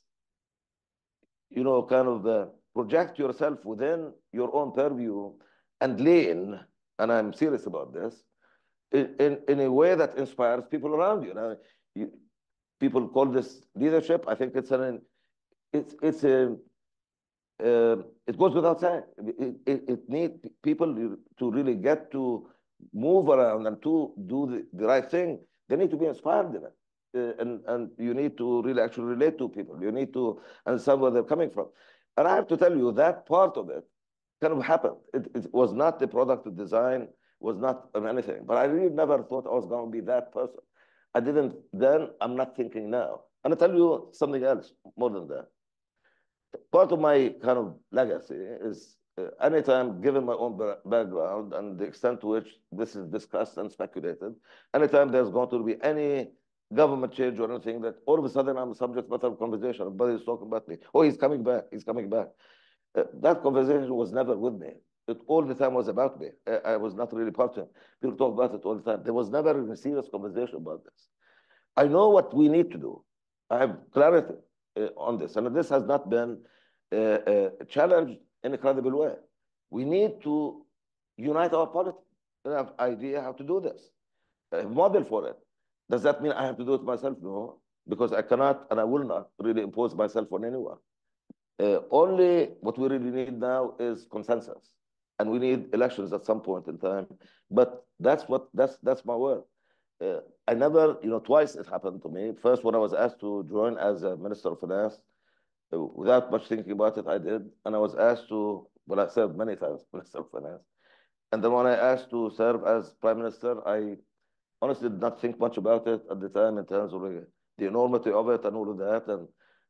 You know, kind of uh, project yourself within your own purview and lane, and I'm serious about this, in, in, in a way that inspires people around you. Now, you, people call this leadership. I think it's an it's it's a uh, it goes without saying. It, it, it needs people to really get to move around and to do the, the right thing. They need to be inspired in it. Uh, and, and you need to really actually relate to people. You need to understand where they're coming from. And I have to tell you, that part of it kind of happened. It, it was not the product of design, was not anything. But I really never thought I was going to be that person. I didn't then, I'm not thinking now. And I tell you something else more than that part of my kind of legacy is anytime, given my own background and the extent to which this is discussed and speculated, anytime there's going to be any government change or anything, that all of a sudden I'm subject matter of conversation. Everybody's talking about me. Oh, he's coming back. He's coming back. Uh, that conversation was never with me. It all the time was about me. I, I was not really part of it. People talk about it all the time. There was never a serious conversation about this. I know what we need to do. I have clarity uh, on this, and this has not been uh, uh, challenged in a credible way. We need to unite our politics. I have idea how to do this, a model for it. Does that mean I have to do it myself? No, because I cannot and I will not really impose myself on anyone. Uh, only what we really need now is consensus, and we need elections at some point in time. But that's what that's that's my word. Uh, I never, you know, twice it happened to me. First, when I was asked to join as a minister of finance, without much thinking about it, I did, and I was asked to. Well, I served many times minister of finance, and then when I asked to serve as prime minister, I honestly did not think much about it at the time in terms of the, enormity of it and all of that, and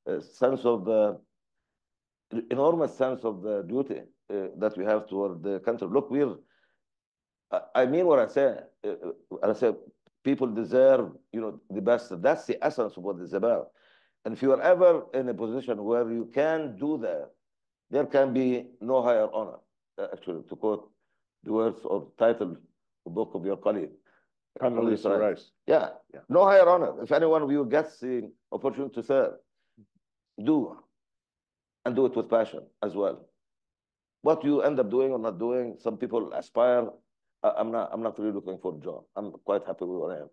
a sense of the enormous sense of the duty uh, that we have toward the country. Look, we're, I, I mean what I say. Uh, uh I say people deserve, you know, the best. That's the essence of what it's about. And if you are ever in a position where you can do that, there can be no higher honor, uh, actually, to quote the words or title the book of your colleague. Condoleezza Rice. Yeah. Yeah. no higher honor. If anyone of you gets the opportunity to serve, do and do it with passion as well. What you end up doing or not doing, some people aspire. I, I'm not. I'm not really looking for a job. I'm quite happy with what I am.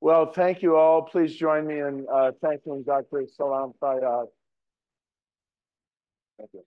Well, thank you all. Please join me in uh, thanking Dr. Salam Fayyad. Thank you.